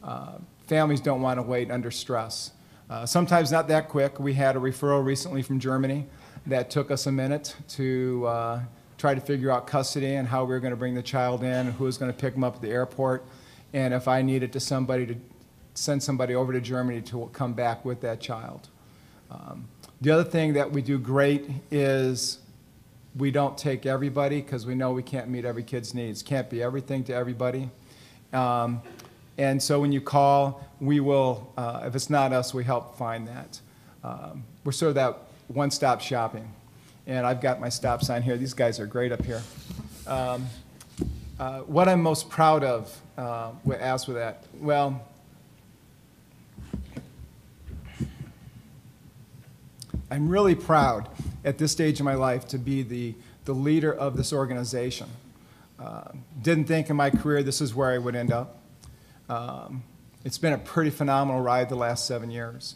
Uh, families don't want to wait under stress. Uh, sometimes not that quick. We had a referral recently from Germany that took us a minute to uh, try to figure out custody and how we were going to bring the child in and who was going to pick them up at the airport. And if I needed to somebody to send somebody over to Germany to come back with that child. Um, the other thing that we do great is we don't take everybody because we know we can't meet every kid's needs. Can't be everything to everybody. Um, and so when you call, we will, uh, if it's not us, we help find that. Um, we're sort of that one-stop shopping. And I've got my stop sign here. These guys are great up here. Um, uh, what I'm most proud of, uh, as with that, well, I'm really proud at this stage of my life to be the, the leader of this organization. Uh, didn't think in my career this is where I would end up. Um, it's been a pretty phenomenal ride the last seven years.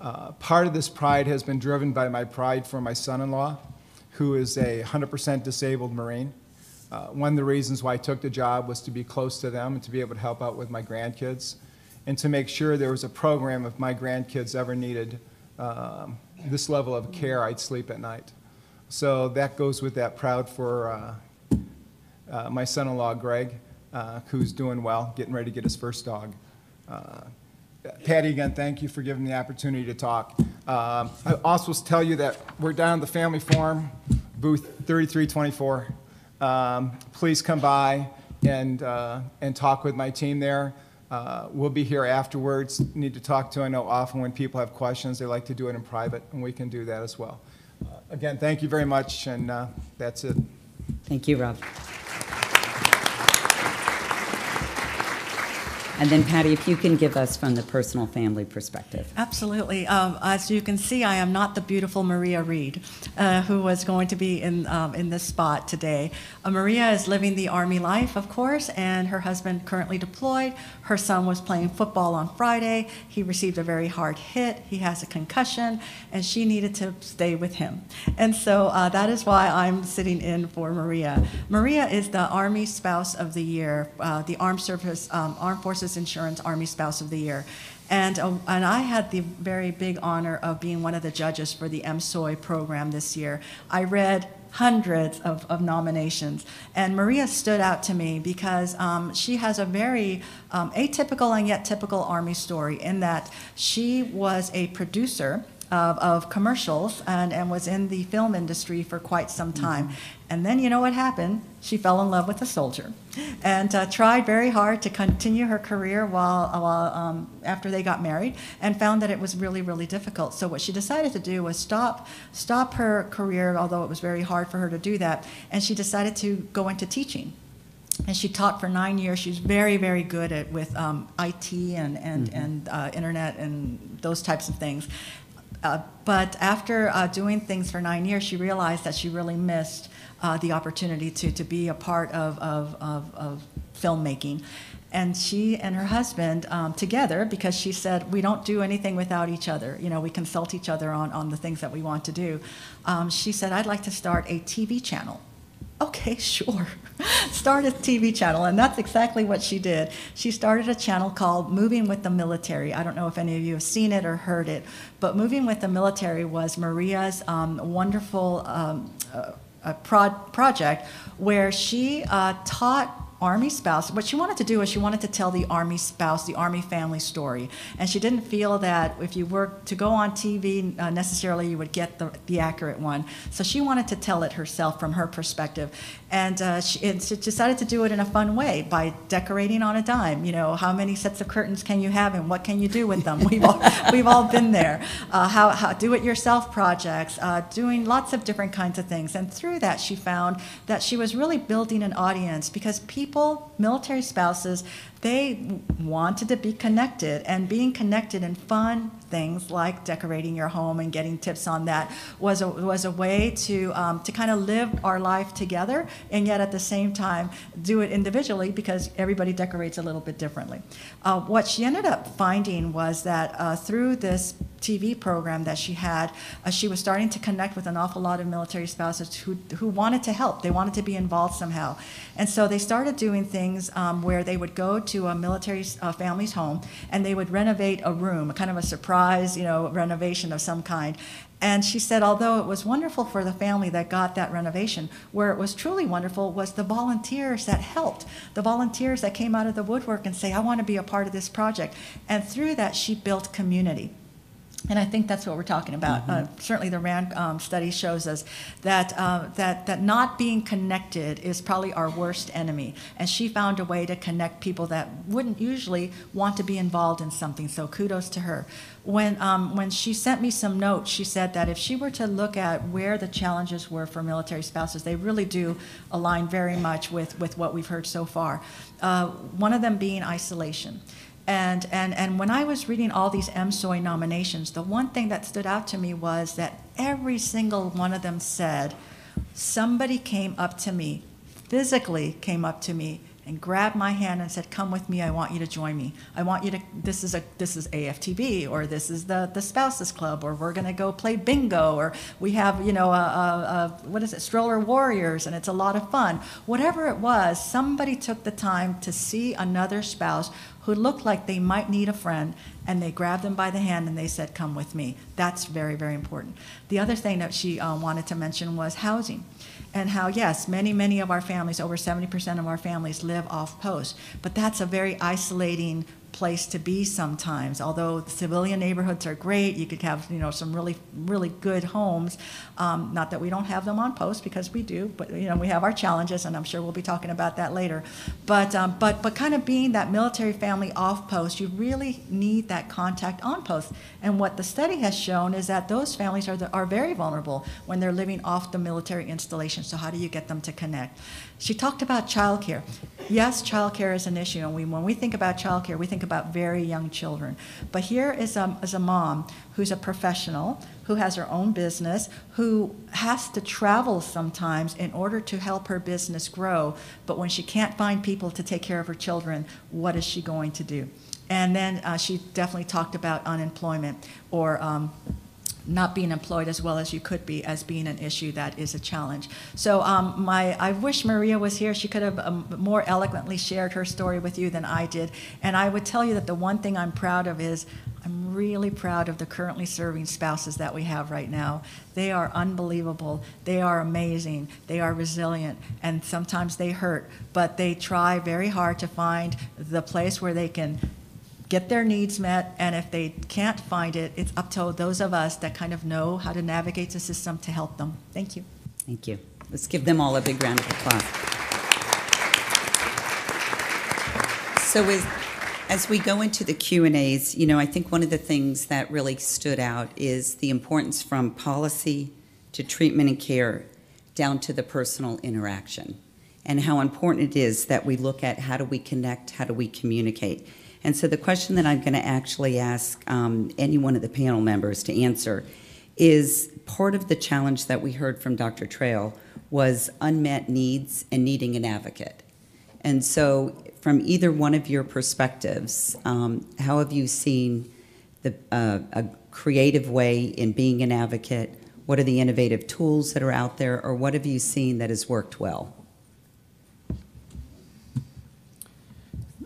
Uh, part of this pride has been driven by my pride for my son-in-law, who is a 100% disabled Marine. Uh, one of the reasons why I took the job was to be close to them and to be able to help out with my grandkids and to make sure there was a program if my grandkids ever needed um, this level of care, I'd sleep at night. So that goes with that proud for uh, uh, my son-in-law, Greg, uh, who's doing well, getting ready to get his first dog. Uh, Patty, again, thank you for giving me the opportunity to talk. I also tell you that we're down at the Family Forum, booth 3324. Um, please come by and, uh, and talk with my team there. Uh, we'll be here afterwards. Need to talk to. I know often when people have questions, they like to do it in private, and we can do that as well. Uh, again, thank you very much, and uh, that's it. Thank you, Rob. And then Patty, if you can give us from the personal family perspective. Absolutely. Um, as you can see, I am not the beautiful Maria Reed, uh, who was going to be in, um, in this spot today. Uh, Maria is living the Army life, of course, and her husband currently deployed. Her son was playing football on Friday. He received a very hard hit. He has a concussion, and she needed to stay with him. And so uh, that is why I'm sitting in for Maria. Maria is the Army Spouse of the Year, uh, the Armed Service, um, Armed Forces Insurance Army Spouse of the Year. And, uh, and I had the very big honor of being one of the judges for the MSOY program this year. I read hundreds of, of nominations. And Maria stood out to me because um, she has a very um, atypical and yet typical Army story in that she was a producer of, of commercials and, and was in the film industry for quite some time. Mm-hmm. And then you know what happened? She fell in love with a soldier and uh, tried very hard to continue her career while, while um, after they got married and found that it was really, really difficult. So what she decided to do was stop, stop her career, although it was very hard for her to do that, and she decided to go into teaching and she taught for nine years. She's very, very good at with um, IT and and mm-hmm. and uh, internet and those types of things Uh, but after uh, doing things for nine years, she realized that she really missed uh, the opportunity to, to be a part of, of, of, of filmmaking. And she and her husband um, together, because she said, we don't do anything without each other. You know, we consult each other on, on the things that we want to do. Um, she said, I'd like to start a TV channel okay, sure. Start a TV channel. And that's exactly what she did. She started a channel called Moving with the Military. I don't know if any of you have seen it or heard it, but Moving with the Military was Maria's um, wonderful um, uh, pro- project where she uh, taught Army spouse. What she wanted to do is she wanted to tell the Army spouse, the Army family story. And she didn't feel that if you were to go on TV, uh, necessarily you would get the, the accurate one. So she wanted to tell it herself from her perspective. And, uh, she, she decided to do it in a fun way by decorating on a dime. You know, how many sets of curtains can you have and what can you do with them? We've all, we've all been there. Uh, how, how do it yourself projects, uh, doing lots of different kinds of things. And through that, she found that she was really building an audience because people people, military spouses, they wanted to be connected, and being connected in fun things like decorating your home and getting tips on that was a, was a way to, um, to kind of live our life together and yet at the same time do it individually because everybody decorates a little bit differently. Uh, what she ended up finding was that uh, through this TV program that she had, uh, she was starting to connect with an awful lot of military spouses who, who wanted to help. They wanted to be involved somehow. And so they started doing things um, where they would go to a military uh, family's home and they would renovate a room, a kind of a surprise, you know, renovation of some kind. And she said, although it was wonderful for the family that got that renovation, where it was truly wonderful was the volunteers that helped, the volunteers that came out of the woodwork and say, I want to be a part of this project. And through that, she built community. And I think that's what we're talking about. Mm-hmm. Uh, certainly, the RAND um, study shows us that, uh, that, that not being connected is probably our worst enemy. And she found a way to connect people that wouldn't usually want to be involved in something. So kudos to her. When, um, when she sent me some notes, she said that if she were to look at where the challenges were for military spouses, they really do align very much with, with what we've heard so far. Uh, one of them being isolation. And, and, and when I was reading all these MSOY nominations, the one thing that stood out to me was that every single one of them said, somebody came up to me, physically came up to me and grabbed my hand and said, "Come with me. I want you to join me. I want you to. This is a this is AFTB or this is the the spouses club or we're going to go play bingo or we have you know a, a, a, what is it stroller warriors and it's a lot of fun. Whatever it was, somebody took the time to see another spouse who looked like they might need a friend and they grabbed them by the hand and they said, "Come with me." That's very very important. The other thing that she uh, wanted to mention was housing and how, yes, many, many of our families, over 70% of our families, live off post. But that's a very isolating place to be sometimes. Although the civilian neighborhoods are great, you could have you know some really really good homes. Um, not that we don't have them on post because we do, but you know we have our challenges, and I'm sure we'll be talking about that later. But um, but but kind of being that military family off post, you really need that contact on post. And what the study has shown is that those families are the, are very vulnerable when they're living off the military installation. So how do you get them to connect? She talked about childcare. Yes, childcare is an issue, and we, when we think about childcare, we think about very young children. But here is a, is a mom who's a professional, who has her own business, who has to travel sometimes in order to help her business grow. But when she can't find people to take care of her children, what is she going to do? And then uh, she definitely talked about unemployment or um, not being employed as well as you could be as being an issue that is a challenge. So um, my, I wish Maria was here. She could have um, more eloquently shared her story with you than I did. And I would tell you that the one thing I'm proud of is I'm really proud of the currently serving spouses that we have right now. They are unbelievable. They are amazing. They are resilient. And sometimes they hurt, but they try very hard to find the place where they can get their needs met, and if they can't find it, it's up to those of us that kind of know how to navigate the system to help them. Thank you. Thank you. Let's give them all a big round of applause. So as, as we go into the Q&As, you know, I think one of the things that really stood out is the importance from policy to treatment and care down to the personal interaction and how important it is that we look at how do we connect, how do we communicate. And so the question that I'm going to actually ask um, any one of the panel members to answer is part of the challenge that we heard from Dr. Trail was unmet needs and needing an advocate. And so, from either one of your perspectives, um, how have you seen the, uh, a creative way in being an advocate? What are the innovative tools that are out there, or what have you seen that has worked well?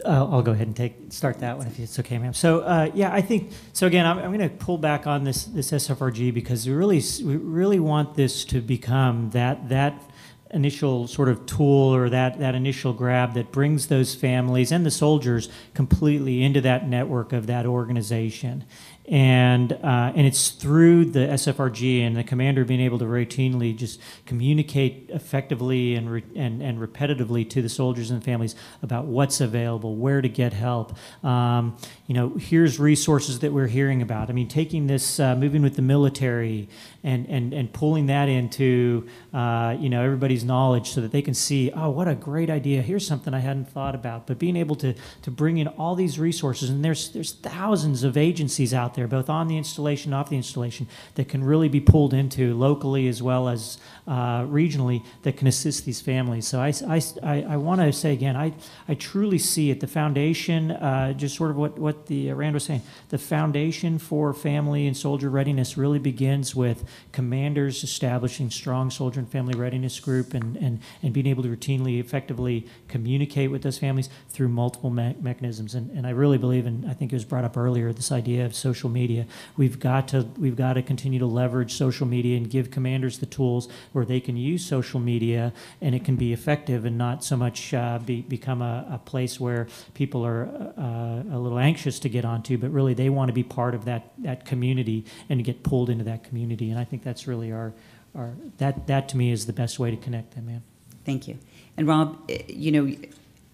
I'll go ahead and take start that one if it's okay, ma'am. So uh, yeah, I think so. Again, I'm, I'm going to pull back on this this SFRG because we really we really want this to become that that initial sort of tool or that that initial grab that brings those families and the soldiers completely into that network of that organization and uh, and it's through the SFRG and the commander being able to routinely just communicate effectively and re- and and repetitively to the soldiers and families about what's available, where to get help. Um, you know, here's resources that we're hearing about. I mean, taking this, uh, moving with the military, and and and pulling that into uh, you know everybody's knowledge so that they can see, oh, what a great idea! Here's something I hadn't thought about. But being able to to bring in all these resources, and there's there's thousands of agencies out there, both on the installation, off the installation, that can really be pulled into locally as well as uh, regionally that can assist these families. So I, I, I, I want to say again, I, I truly see it, the foundation, uh, just sort of what, what the uh, Rand was saying, the foundation for family and soldier readiness really begins with commanders establishing strong soldier and family readiness group and, and, and being able to routinely, effectively communicate with those families through multiple me- mechanisms. And, and I really believe, and I think it was brought up earlier, this idea of social media. We've got to, we've got to continue to leverage social media and give commanders the tools where they can use social media and it can be effective and not so much uh, be, become a, a, place where people are uh, a little anxious to get onto, but really they want to be part of that, that community and get pulled into that community. And I think that's really our, our that, that to me is the best way to connect them, man. Thank you. And Rob, eh, you know,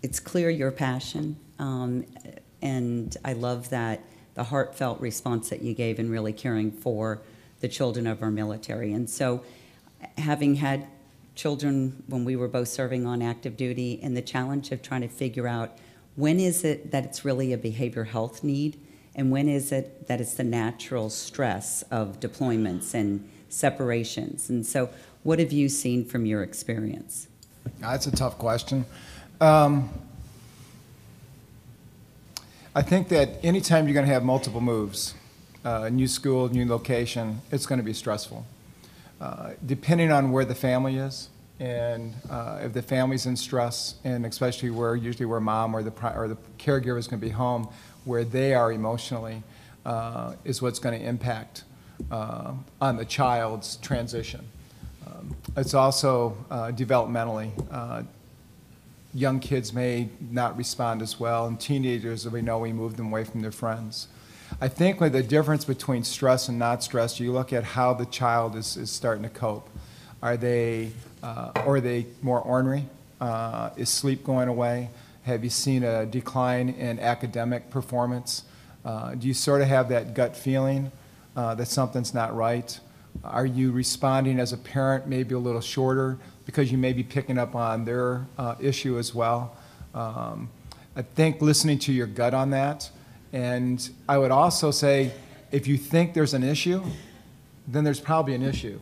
it's clear your passion, um, and I love that the heartfelt response that you gave in really caring for the children of our military. And so, having had children when we were both serving on active duty, and the challenge of trying to figure out when is it that it's really a behavior health need, and when is it that it's the natural stress of deployments and separations. And so, what have you seen from your experience? That's a tough question. Um, I think that anytime you're going to have multiple moves, uh, new school, new location, it's going to be stressful. Uh, depending on where the family is, and uh, if the family's in stress, and especially where usually where mom or the or the caregiver is going to be home, where they are emotionally, uh, is what's going to impact uh, on the child's transition. Um, it's also uh, developmentally. young kids may not respond as well, and teenagers, we know we move them away from their friends. I think with the difference between stress and not stress, you look at how the child is, is starting to cope. Are they, uh, or are they more ornery? Uh, is sleep going away? Have you seen a decline in academic performance? Uh, do you sort of have that gut feeling uh, that something's not right? Are you responding as a parent maybe a little shorter because you may be picking up on their uh, issue as well? Um, I think listening to your gut on that, and I would also say, if you think there's an issue, then there's probably an issue.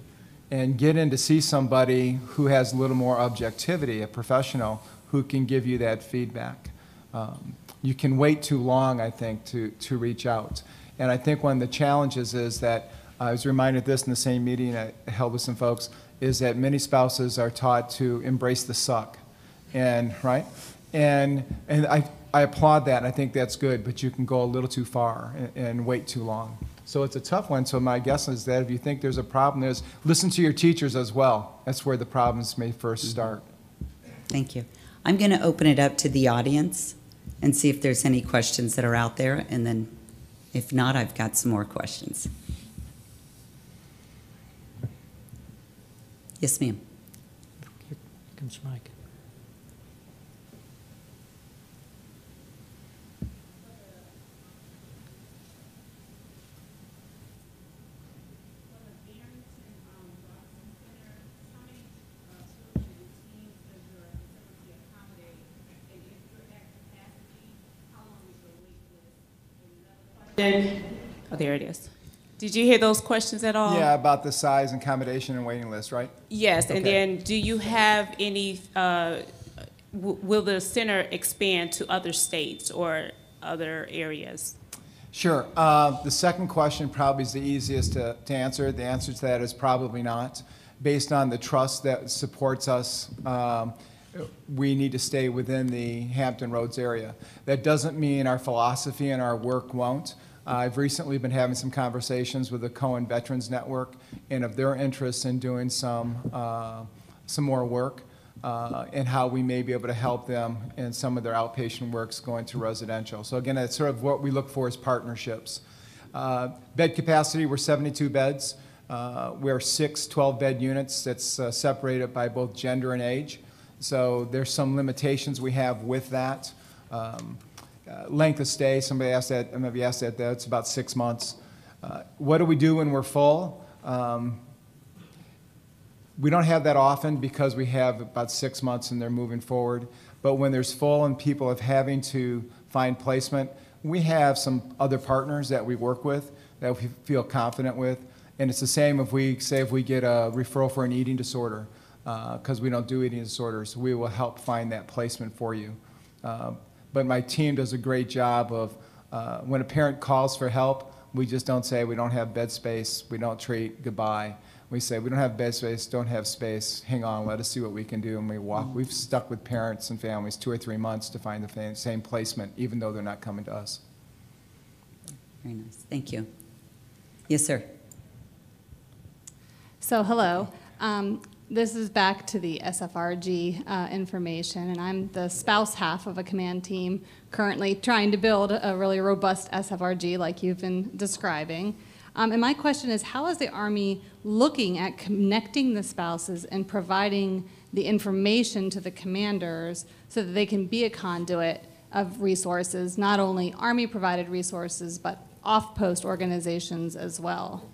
And get in to see somebody who has a little more objectivity, a professional who can give you that feedback. Um, you can wait too long, I think, to, to reach out. And I think one of the challenges is that I was reminded this in the same meeting I held with some folks is that many spouses are taught to embrace the suck. And, right? And, and I, I applaud that, I think that's good, but you can go a little too far and, and, wait too long. So it's a tough one. So my guess is that if you think there's a problem, there's listen to your teachers as well. That's where the problems may first start. Thank you. I'm going to open it up to the audience and see if there's any questions that are out there, and then if not, I've got some more questions. Yes, ma'am. Here comes Mike. Then, oh, there it is. Did you hear those questions at all? Yeah, about the size and accommodation and waiting list, right? Yes, and then do you have any, uh, w- will the center expand to other states or other areas? Sure. Uh, The second question probably is the easiest to to answer. The answer to that is probably not. Based on the trust that supports us, um, we need to stay within the Hampton Roads area. That doesn't mean our philosophy and our work won't. I've recently been having some conversations with the Cohen Veterans Network and of their interest in doing some, uh, some more work uh, and how we may be able to help them in some of their outpatient works going to residential. So again, that's sort of what we look for is partnerships. Uh, Bed capacity, we're 72 beds. Uh, We're six 12-bed units that's uh, separated by both gender and age. So there's some limitations we have with that. Um, uh, Length of stay, somebody asked that, maybe asked that, that's about six months. Uh, What do we do when we're full? Um, we don't have that often because we have about six months and they're moving forward. But when there's full and people are having to find placement, we have some other partners that we work with that we feel confident with. And it's the same if we, say if we get a referral for an eating disorder, because we don't do eating disorders, we will help find that placement for you. Uh, But my team does a great job of, uh, when a parent calls for help, we just don't say, we don't have bed space, we don't treat, goodbye. We say, we don't have bed space, don't have space, hang on, let us see what we can do, and we walk. We've stuck with parents and families two or three months to find the same placement, even though they're not coming to us. Very nice, thank you. Yes, sir. So, hello. Um, This is back to the SFRG uh, information, and I'm the spouse half of a command team currently trying to build a really robust SFRG like you've been describing. Um, And my question is, how is the Army looking at connecting the spouses and providing the information to the commanders so that they can be a conduit of resources, not only Army-provided resources, but off-post organizations as well?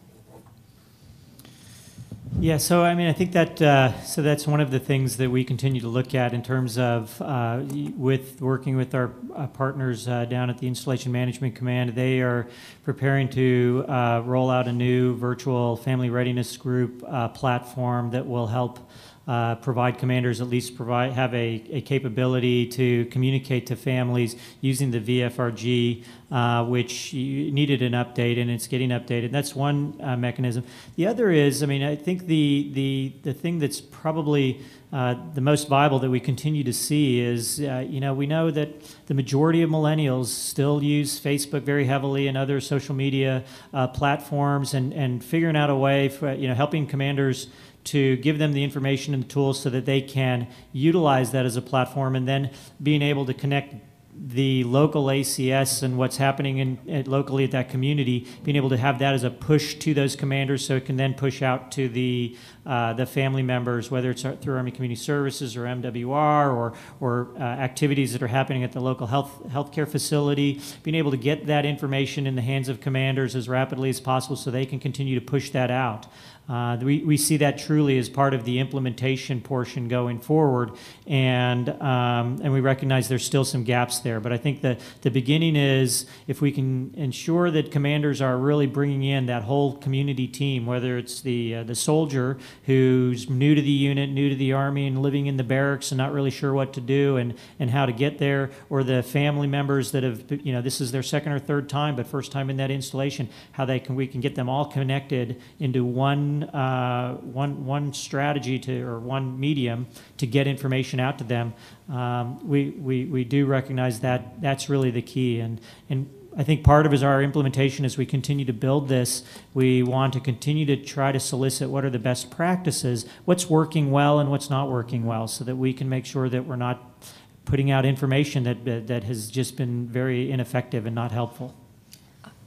Yeah, so I mean, I think that uh, so that's one of the things that we continue to look at in terms of uh, with working with our uh, partners uh, down at the Installation Management Command. They are preparing to uh, roll out a new virtual family readiness group uh, platform that will help uh, provide commanders at least provide have a, a capability to communicate to families using the VFRG, uh, which needed an update and it's getting updated. That's one uh, mechanism. The other is, I mean, I think the the the thing that's probably uh, the most viable that we continue to see is, uh, you know, we know that the majority of millennials still use Facebook very heavily and other social media uh, platforms, and and figuring out a way for you know helping commanders to give them the information and the tools so that they can utilize that as a platform and then being able to connect the local ACS and what's happening in, at locally at that community, being able to have that as a push to those commanders so it can then push out to the, uh, the family members, whether it's through Army Community Services or MWR or, or uh, activities that are happening at the local health healthcare facility, being able to get that information in the hands of commanders as rapidly as possible so they can continue to push that out. Uh, we, we see that truly as part of the implementation portion going forward, and, um, and we recognize there's still some gaps there. But I think that the beginning is if we can ensure that commanders are really bringing in that whole community team, whether it's the, uh, the soldier who's new to the unit, new to the Army, and living in the barracks and not really sure what to do and, and how to get there, or the family members that have, you know, this is their second or third time, but first time in that installation, how they can, we can get them all connected into one, uh, one, one strategy to, or one medium to get information out to them. Um, we, we, we do recognize that that's really the key. And, and I think part of is our implementation as we continue to build this. We want to continue to try to solicit what are the best practices, what's working well and what's not working well, so that we can make sure that we're not putting out information that, that has just been very ineffective and not helpful.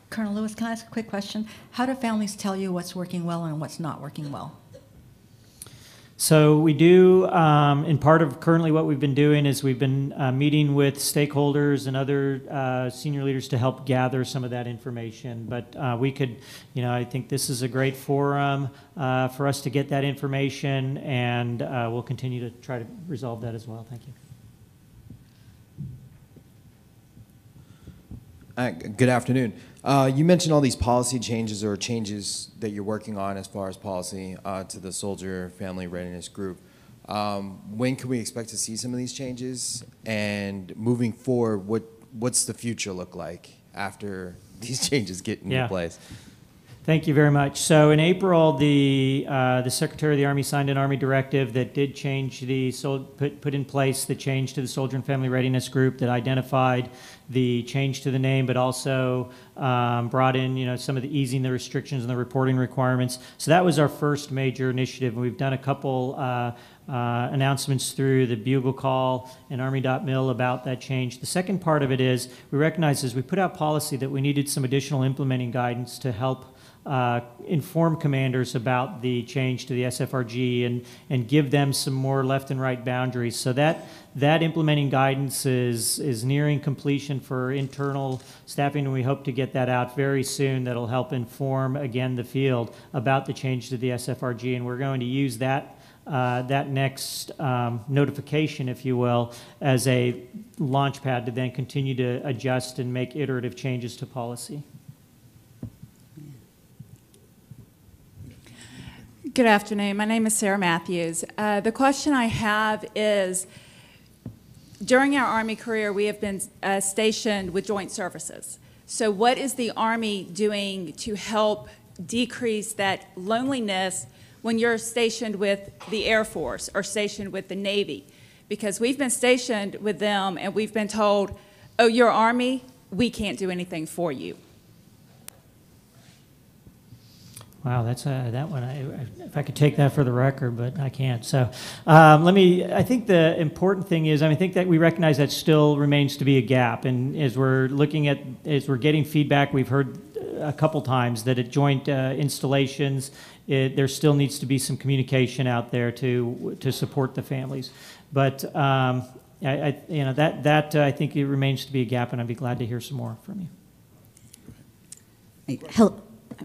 Colonel Lewis, can I ask a quick question? How do families tell you what's working well and what's not working well? So we do, um, and part of currently what we've been doing is we've been uh, meeting with stakeholders and other uh, senior leaders to help gather some of that information. But uh, we could, you know, I think this is a great forum uh, for us to get that information, and uh, we'll continue to try to resolve that as well. Thank you. Uh, Good afternoon. Uh, You mentioned all these policy changes or changes that you're working on as far as policy uh, to the Soldier Family Readiness Group. Um, When can we expect to see some of these changes? And moving forward, what, what's the future look like after these changes get into Yeah. place? Thank you very much. So in April, the, uh, the Secretary of the Army signed an Army directive that did change the, put, put in place the change to the Soldier and Family Readiness Group that identified the change to the name, but also um, brought in, you know, some of the easing the restrictions and the reporting requirements. So that was our first major initiative. and We've done a couple uh, uh, announcements through the Bugle Call and Army.mil about that change. The second part of it is we recognize as we put out policy that we needed some additional implementing guidance to help uh, inform commanders about the change to the SFRG and, and give them some more left and right boundaries. So that, that implementing guidance is, is nearing completion for internal staffing, and we hope to get that out very soon. That'll help inform, again, the field about the change to the SFRG, and we're going to use that uh, that next um, notification, if you will, as a launch pad to then continue to adjust and make iterative changes to policy. Good afternoon. My name is Sarah Matthews. Uh, the question I have is during our Army career, we have been uh, stationed with joint services. So, what is the Army doing to help decrease that loneliness when you're stationed with the Air Force or stationed with the Navy? Because we've been stationed with them and we've been told, oh, you're Army, we can't do anything for you. Wow, that's a, that one. I, I- if I could take that for the record, but I can't. So um, let me. I think the important thing is, I, mean, I think that we recognize that still remains to be a gap, and as we're looking at, as we're getting feedback, we've heard a couple times that at joint uh, installations, it, there still needs to be some communication out there to to support the families. But um, I, I, you know, that that uh, I think it remains to be a gap, and I'd be glad to hear some more from you. Hello,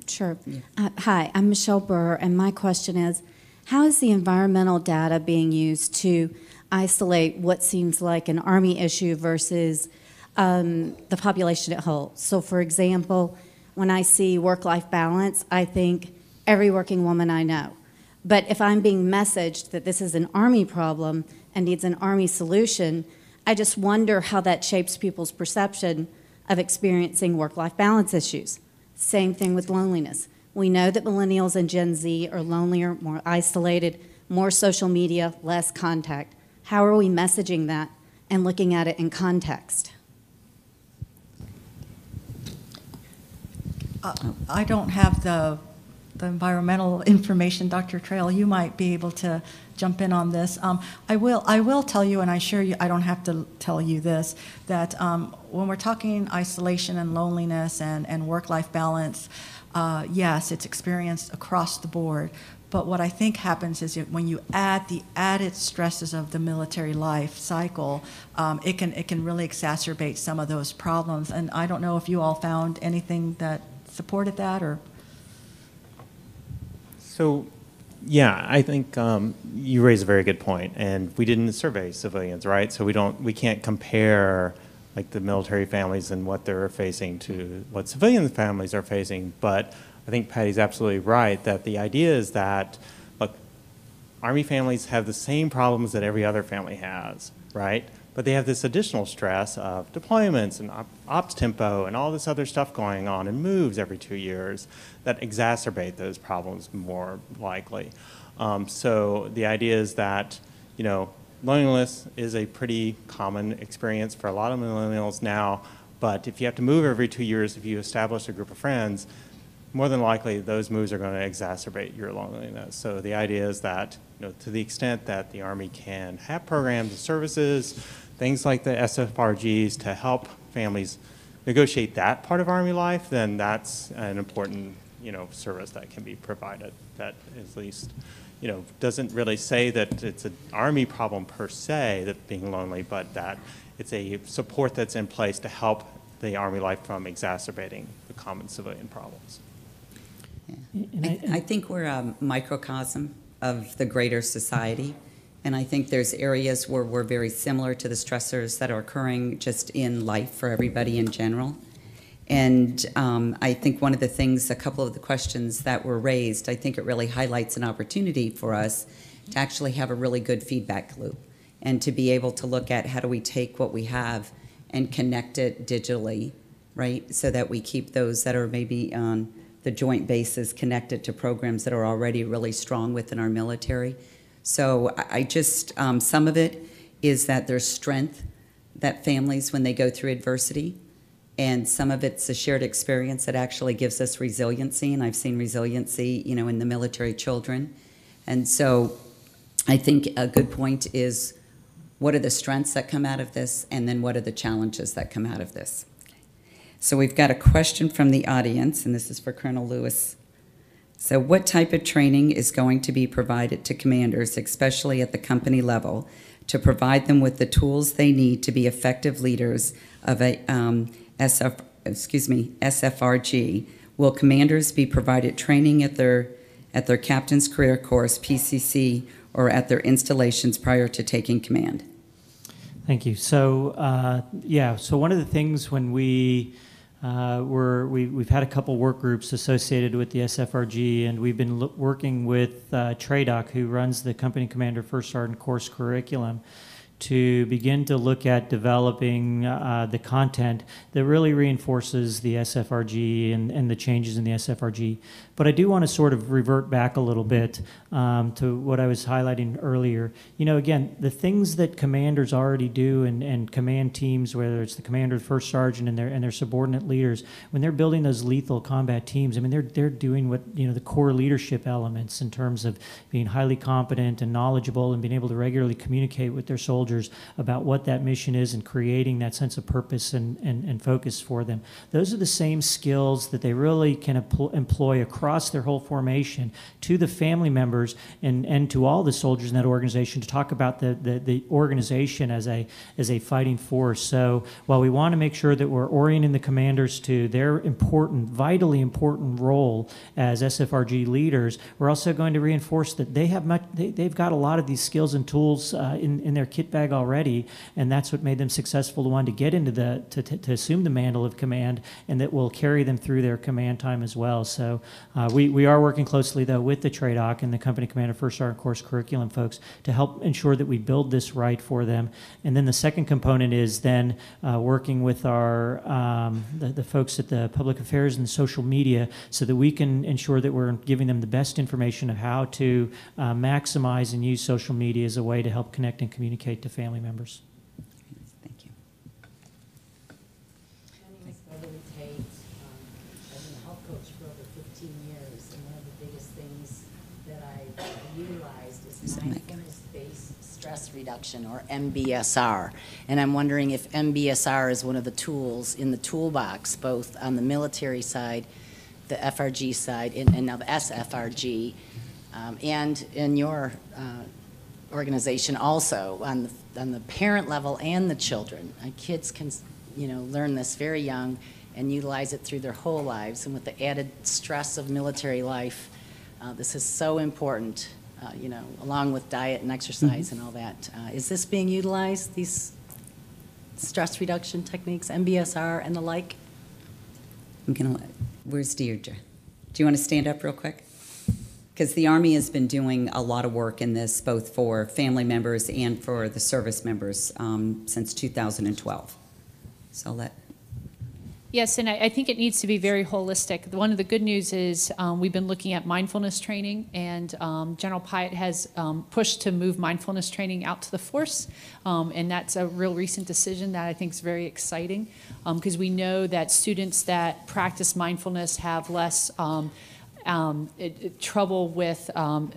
sure. Uh, Hi, I'm Michelle Burr, and my question is, how is the environmental data being used to isolate what seems like an Army issue versus um, the population at whole? So, for example, when I see work-life balance, I think every working woman I know. But if I'm being messaged that this is an Army problem and needs an Army solution, I just wonder how that shapes people's perception of experiencing work-life balance issues. Same thing with loneliness. We know that millennials and Gen Z are lonelier, more isolated, more social media, less contact. How are we messaging that and looking at it in context? Uh, I don't have the, the environmental information, Dr. Trail. You might be able to jump in on this. Um, I will, I will tell you, and I assure you, I don't have to tell you this, that um, when we're talking isolation and loneliness and, and work-life balance, uh, yes, it's experienced across the board. But what I think happens is when you add the added stresses of the military life cycle, um, it can it can really exacerbate some of those problems. And I don't know if you all found anything that supported that or. So, yeah, I think um, you raise a very good point, and we didn't survey civilians, right? So we don't, we can't compare like the military families and what they're facing to what civilian families are facing. But I think Patty's absolutely right that the idea is that look, Army families have the same problems that every other family has, right? But they have this additional stress of deployments and op- ops tempo and all this other stuff going on and moves every two years that exacerbate those problems more likely. Um, so the idea is that, you know, loneliness is a pretty common experience for a lot of millennials now. But if you have to move every two years, if you establish a group of friends, more than likely those moves are going to exacerbate your loneliness. So the idea is that, you know, to the extent that the Army can have programs and services, things like the SFRGs to help families negotiate that part of Army life, then that's an important, you know, service that can be provided that at least, you know, doesn't really say that it's an Army problem per se, that being lonely, but that it's a support that's in place to help the Army life from exacerbating the common civilian problems. I, I think we're a microcosm of the greater society. And I think there's areas where we're very similar to the stressors that are occurring just in life for everybody in general. And um, I think one of the things, a couple of the questions that were raised, I think it really highlights an opportunity for us to actually have a really good feedback loop and to be able to look at how do we take what we have and connect it digitally, right? So that we keep those that are maybe on the joint basis connected to programs that are already really strong within our military. So I just, um, some of it is that there's strength that families, when they go through adversity, and some of it's a shared experience that actually gives us resiliency, and I've seen resiliency, you know, in the military children. And so I think a good point is what are the strengths that come out of this, and then what are the challenges that come out of this? So we've got a question from the audience, and this is for Colonel Lewis. So, what type of training is going to be provided to commanders, especially at the company level, to provide them with the tools they need to be effective leaders of a um, SF, excuse me, SFRG? Will commanders be provided training at their at their captain's career course (PCC) or at their installations prior to taking command? Thank you. So, uh, yeah, so one of the things when we were, we, we've had a couple work groups associated with the SFRG, and we've been working with uh, TRADOC, who runs the Company Commander First Sergeant course curriculum, to begin to look at developing uh, the content that really reinforces the SFRG and, and the changes in the SFRG. But I do want to sort of revert back a little bit um, to what I was highlighting earlier. You know, again, the things that commanders already do and, and command teams, whether it's the commander, first sergeant, and their and their subordinate leaders, when they're building those lethal combat teams, I mean, they're they're doing what you know the core leadership elements in terms of being highly competent and knowledgeable and being able to regularly communicate with their soldiers about what that mission is and creating that sense of purpose and, and, and focus for them. Those are the same skills that they really can empl- employ across their whole formation to the family members and, and to all the soldiers in that organization to talk about the, the, the organization as a, as a fighting force. So while we want to make sure that we're orienting the commanders to their important, vitally important role as SFRG leaders, we're also going to reinforce that they have much, they, they've got a lot of these skills and tools uh, in, in their kit bag already, and that's what made them successful to want to get into the, to, to, to assume the mantle of command, and that will carry them through their command time as well. So uh, we, we are working closely, though, with the TRADOC and the Company Commander First Sergeant Course curriculum folks to help ensure that we build this right for them. And then the second component is then uh, working with our um, the, the folks at the public affairs and social media so that we can ensure that we're giving them the best information of how to uh, maximize and use social media as a way to help connect and communicate to family members. Thank you. My name is Beverly Tate. Um, I've been a health coach for over 15 years, and one of the biggest things that I utilized is mindfulness-based stress reduction, or MBSR. And I'm wondering if MBSR is one of the tools in the toolbox, both on the military side, the FRG side, and and now the SFRG, um, and in your uh, organization also, on the, on the parent level and the children. Uh, Kids can, you know, learn this very young and utilize it through their whole lives. And with the added stress of military life, uh, this is so important, uh, you know, along with diet and exercise and all that. Uh, Is this being utilized, these stress reduction techniques, MBSR and the like? I'm gonna let, where's Deirdre? Do you want to stand up real quick? Because the Army has been doing a lot of work in this, both for family members and for the service members um, since 2012. So I'll let, Yes, and I, I think it needs to be very holistic. One of the good news is um, we've been looking at mindfulness training, and um, General Piatt has um, pushed to move mindfulness training out to the force, um, and that's a real recent decision that I think is very exciting because we know that students that practice mindfulness have less um, um, it, it- trouble with um,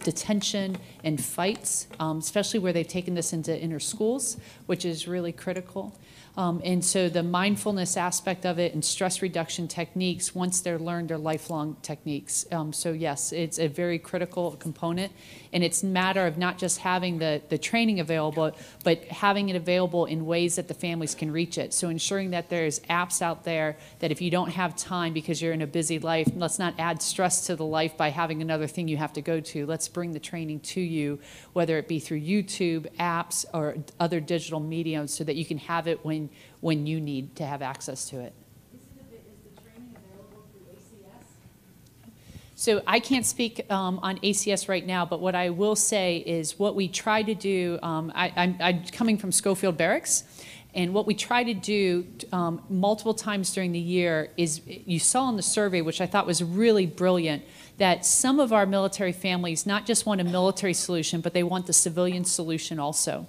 detention and fights, um, especially where they've taken this into inner schools, which is really critical. Um, and so the mindfulness aspect of it and stress reduction techniques, once they're learned, are lifelong techniques. Um, so yes, it's a very critical component, and it's a matter of not just having the, the training available, but having it available in ways that the families can reach it. So ensuring that there's apps out there that if you don't have time because you're in a busy life, let's not add stress to the life by having another thing you have to go to. Let's bring the training to you, whether it be through YouTube, apps, or other digital mediums, so that you can have it when, when you need to have access to it. So I can't speak um, on ACS right now, but what I will say is what we try to do, um, I, am coming from Schofield Barracks, and what we try to do um, multiple times during the year is you saw in the survey, which I thought was really brilliant, that some of our military families not just want a military solution, but they want the civilian solution also.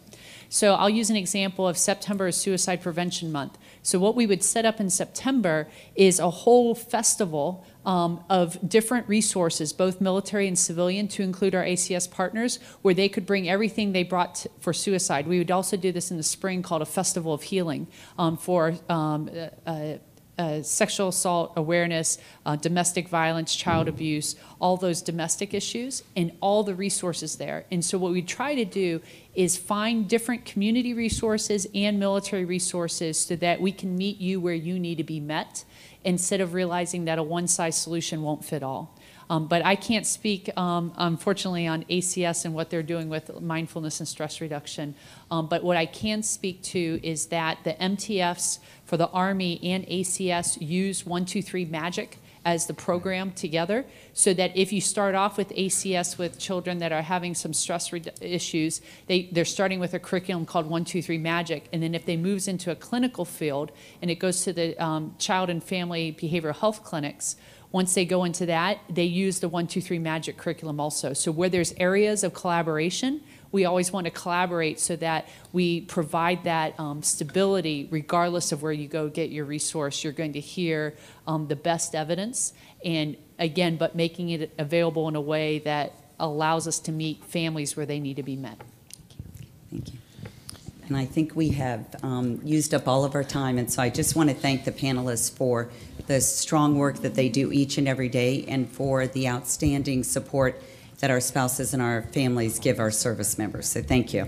So I'll use an example of September as Suicide Prevention Month. So what we would set up in September is a whole festival um, of different resources, both military and civilian, to include our ACS partners, where they could bring everything they brought for suicide. We would also do this in the spring called a Festival of Healing um, for um, uh, uh, uh, sexual assault awareness, uh, domestic violence, child abuse, all those domestic issues, and all the resources there. And so, what we try to do is find different community resources and military resources so that we can meet you where you need to be met instead of realizing that a one size solution won't fit all. Um, but I can't speak, um, unfortunately, on ACS and what they're doing with mindfulness and stress reduction. Um, but what I can speak to is that the MTFs for the Army and ACS use 123 Magic as the program together so that if you start off with ACS with children that are having some stress issues, they, they're starting with a curriculum called 123 Magic. And then if they moves into a clinical field and it goes to the um, child and family behavioral health clinics, once they go into that, they use the 123 Magic curriculum also. So where there's areas of collaboration, we always want to collaborate so that we provide that um, stability regardless of where you go get your resource. You're going to hear um, the best evidence and again, but making it available in a way that allows us to meet families where they need to be met. Thank you. And I think we have um, used up all of our time, and so I just want to thank the panelists for the strong work that they do each and every day and for the outstanding support that our spouses and our families give our service members. So thank you.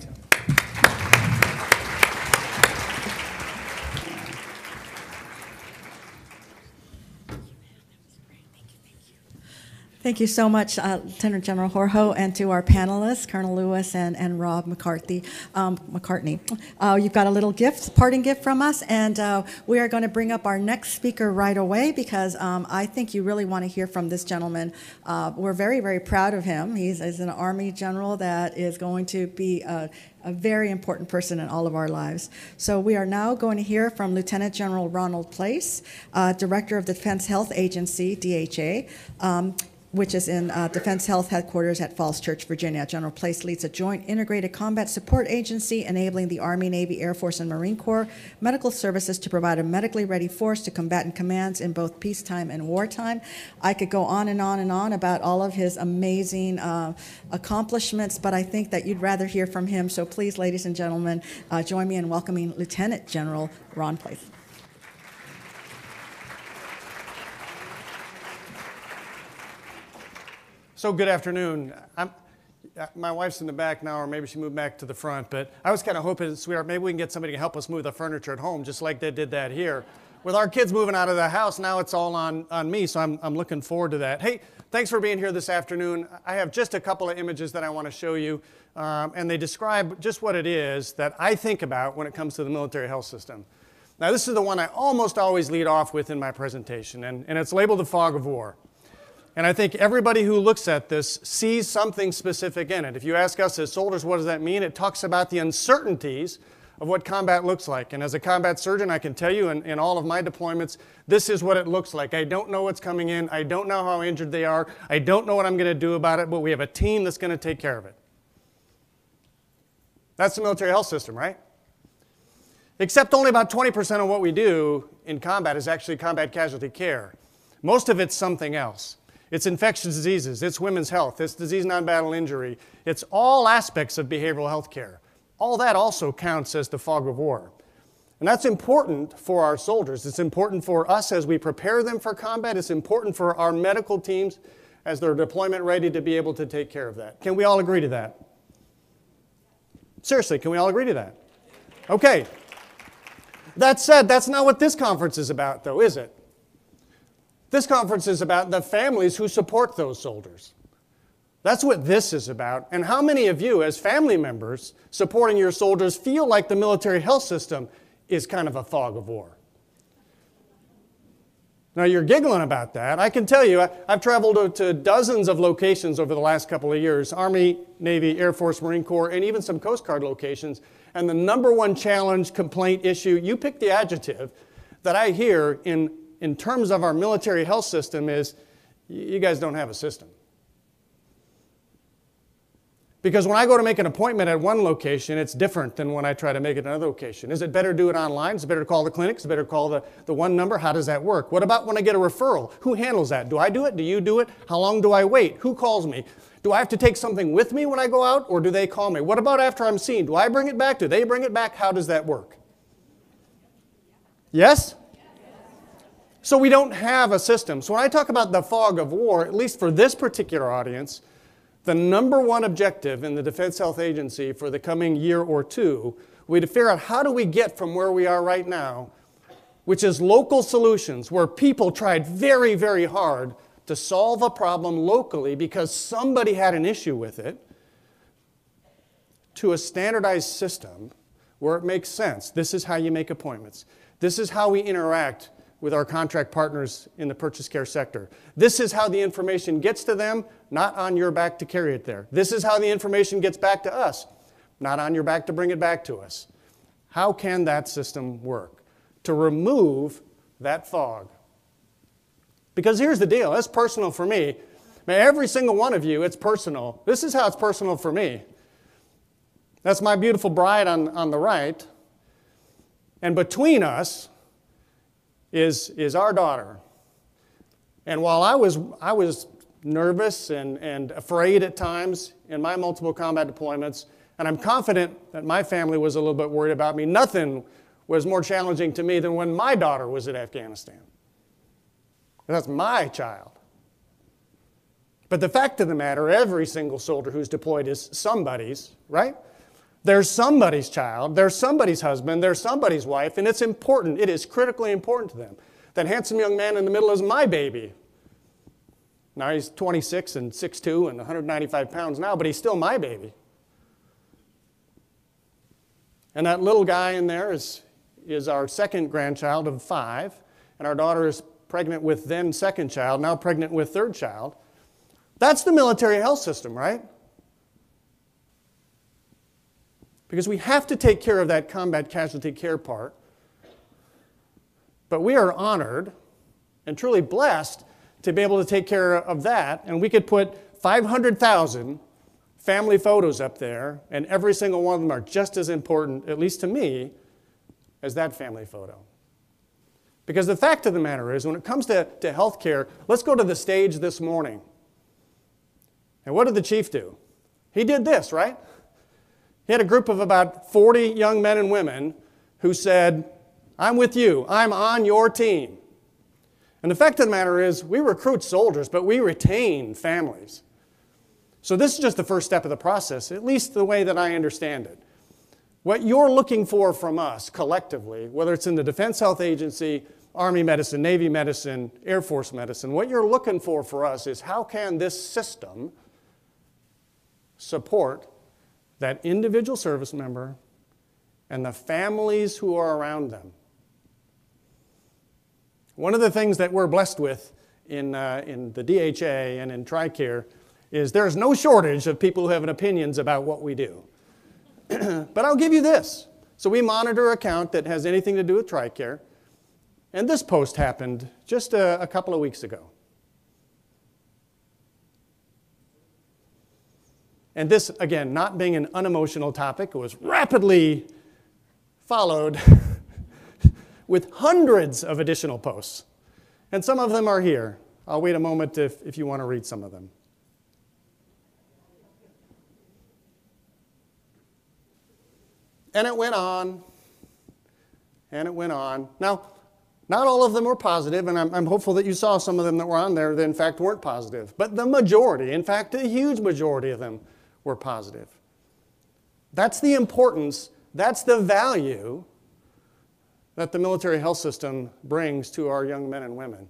Thank you so much, uh, Lieutenant General Horoho, and to our panelists, Colonel Lewis and, and Rob McCarthy, um, McCartney. Uh, you've got a little gift, parting gift from us, and uh, we are going to bring up our next speaker right away because um, I think you really want to hear from this gentleman. Uh, we're very, very proud of him. He's, he's, an Army general that is going to be a, a very important person in all of our lives. So we are now going to hear from Lieutenant General Ronald Place, uh, Director of the Defense Health Agency, DHA. Um, which is in uh, Defense Health Headquarters at Falls Church, Virginia. General Place leads a joint integrated combat support agency enabling the Army, Navy, Air Force, and Marine Corps medical services to provide a medically ready force to combatant commands in both peacetime and wartime. I could go on and on and on about all of his amazing uh, accomplishments, but I think that you'd rather hear from him. So please, ladies and gentlemen, uh, join me in welcoming Lieutenant General Ron Place. So good afternoon. I'm, my wife's in the back now, or maybe she moved back to the front, but I was kind of hoping, sweetheart, maybe we can get somebody to help us move the furniture at home, just like they did that here. With our kids moving out of the house, now it's all on, on me, so I'm, I'm looking forward to that. Hey, thanks for being here this afternoon. I have just a couple of images that I want to show you, um, and they describe just what it is that I think about when it comes to the military health system. Now, this is the one I almost always lead off with in my presentation, and, and it's labeled the fog of war. And I think everybody who looks at this sees something specific in it. If you ask us as soldiers, what does that mean? It talks about the uncertainties of what combat looks like. And as a combat surgeon, I can tell you in, in, all of my deployments, this is what it looks like. I don't know what's coming in. I don't know how injured they are. I don't know what I'm going to do about it, but we have a team that's going to take care of it. That's the military health system, right? Except only about 20% of what we do in combat is actually combat casualty care. Most of it's something else. It's infectious diseases, it's women's health, it's disease non-battle injury, it's all aspects of behavioral health care. All that also counts as the fog of war. And that's important for our soldiers. It's important for us as we prepare them for combat. It's important for our medical teams as they're deployment ready to be able to take care of that. Can we all agree to that? Seriously, can we all agree to that? Okay. That said, that's not what this conference is about, though, is it? This conference is about the families who support those soldiers. That's what this is about. And how many of you, as family members supporting your soldiers, feel like the military health system is kind of a fog of war? Now, you're giggling about that. I can tell you, I, have traveled to, dozens of locations over the last couple of years Army, Navy, Air Force, Marine Corps, and even some Coast Guard locations. And the number one challenge, complaint, issue, you pick the adjective, that I hear in, in terms of our military health system is you guys don't have a system. Because when I go to make an appointment at one location, it's different than when I try to make it another location. Is it better to do it online? Is it better to call the clinic? Is it better to call the, the one number? How does that work? What about when I get a referral? Who handles that? Do I do it? Do you do it? How long do I wait? Who calls me? Do I have to take something with me when I go out or do they call me? What about after I'm seen? Do I bring it back? Do they bring it back? How does that work? Yes? So we don't have a system. So when I talk about the fog of war, at least for this particular audience, the number one objective in the Defense Health Agency for the coming year or two be to figure out how do we get from where we are right now, which is local solutions, where people tried very, very hard to solve a problem locally because somebody had an issue with it, to a standardized system where it makes sense. This is how you make appointments. This is how we interact with our contract partners in the purchase care sector. This is how the information gets to them, not on your back to carry it there. This is how the information gets back to us, not on your back to bring it back to us. How can that system work? To remove that fog. Because here's the deal it's personal for me. May every single one of you, it's personal. This is how it's personal for me. That's my beautiful bride on, on the right. And between us, is, is our daughter. And while I was, I was nervous and, and afraid at times in my multiple combat deployments, and I'm confident that my family was a little bit worried about me, nothing was more challenging to me than when my daughter was in Afghanistan. That's my child. But the fact of the matter, every single soldier who's deployed is somebody's, right? There's somebody's child, there's somebody's husband, there's somebody's wife, and it's important, it is critically important to them. That handsome young man in the middle is my baby. Now he's 26 and 6'2 and 195 pounds now, but he's still my baby. And that little guy in there is, is our second grandchild of five, and our daughter is pregnant with then second child, now pregnant with third child. That's the military health system, right? Because we have to take care of that combat casualty care part. But we are honored and truly blessed to be able to take care of that. And we could put 500,000 family photos up there, and every single one of them are just as important, at least to me, as that family photo. Because the fact of the matter is, when it comes to, to health care, let's go to the stage this morning. And what did the chief do? He did this, right? He had a group of about 40 young men and women who said, I'm with you, I'm on your team. And the fact of the matter is, we recruit soldiers, but we retain families. So this is just the first step of the process, at least the way that I understand it. What you're looking for from us collectively, whether it's in the Defense Health Agency, Army medicine, Navy medicine, Air Force medicine, what you're looking for for us is how can this system support that individual service member and the families who are around them. One of the things that we're blessed with in, uh, in the DHA and in TRICARE is there's no shortage of people who have opinions about what we do. but I'll give you this. So we monitor a account that has anything to do with TRICARE, and this post happened just a, a couple of weeks ago. And this, again, not being an unemotional topic, was rapidly followed with hundreds of additional posts. And some of them are here. I'll wait a moment if, if you want to read some of them. And it went on, and it went on. Now, not all of them were positive, and I'm, I'm, hopeful that you saw some of them that were on there that in fact weren't positive. But the majority, in fact, a huge majority of them, were positive. That's the importance, that's the value that the military health system brings to our young men and women.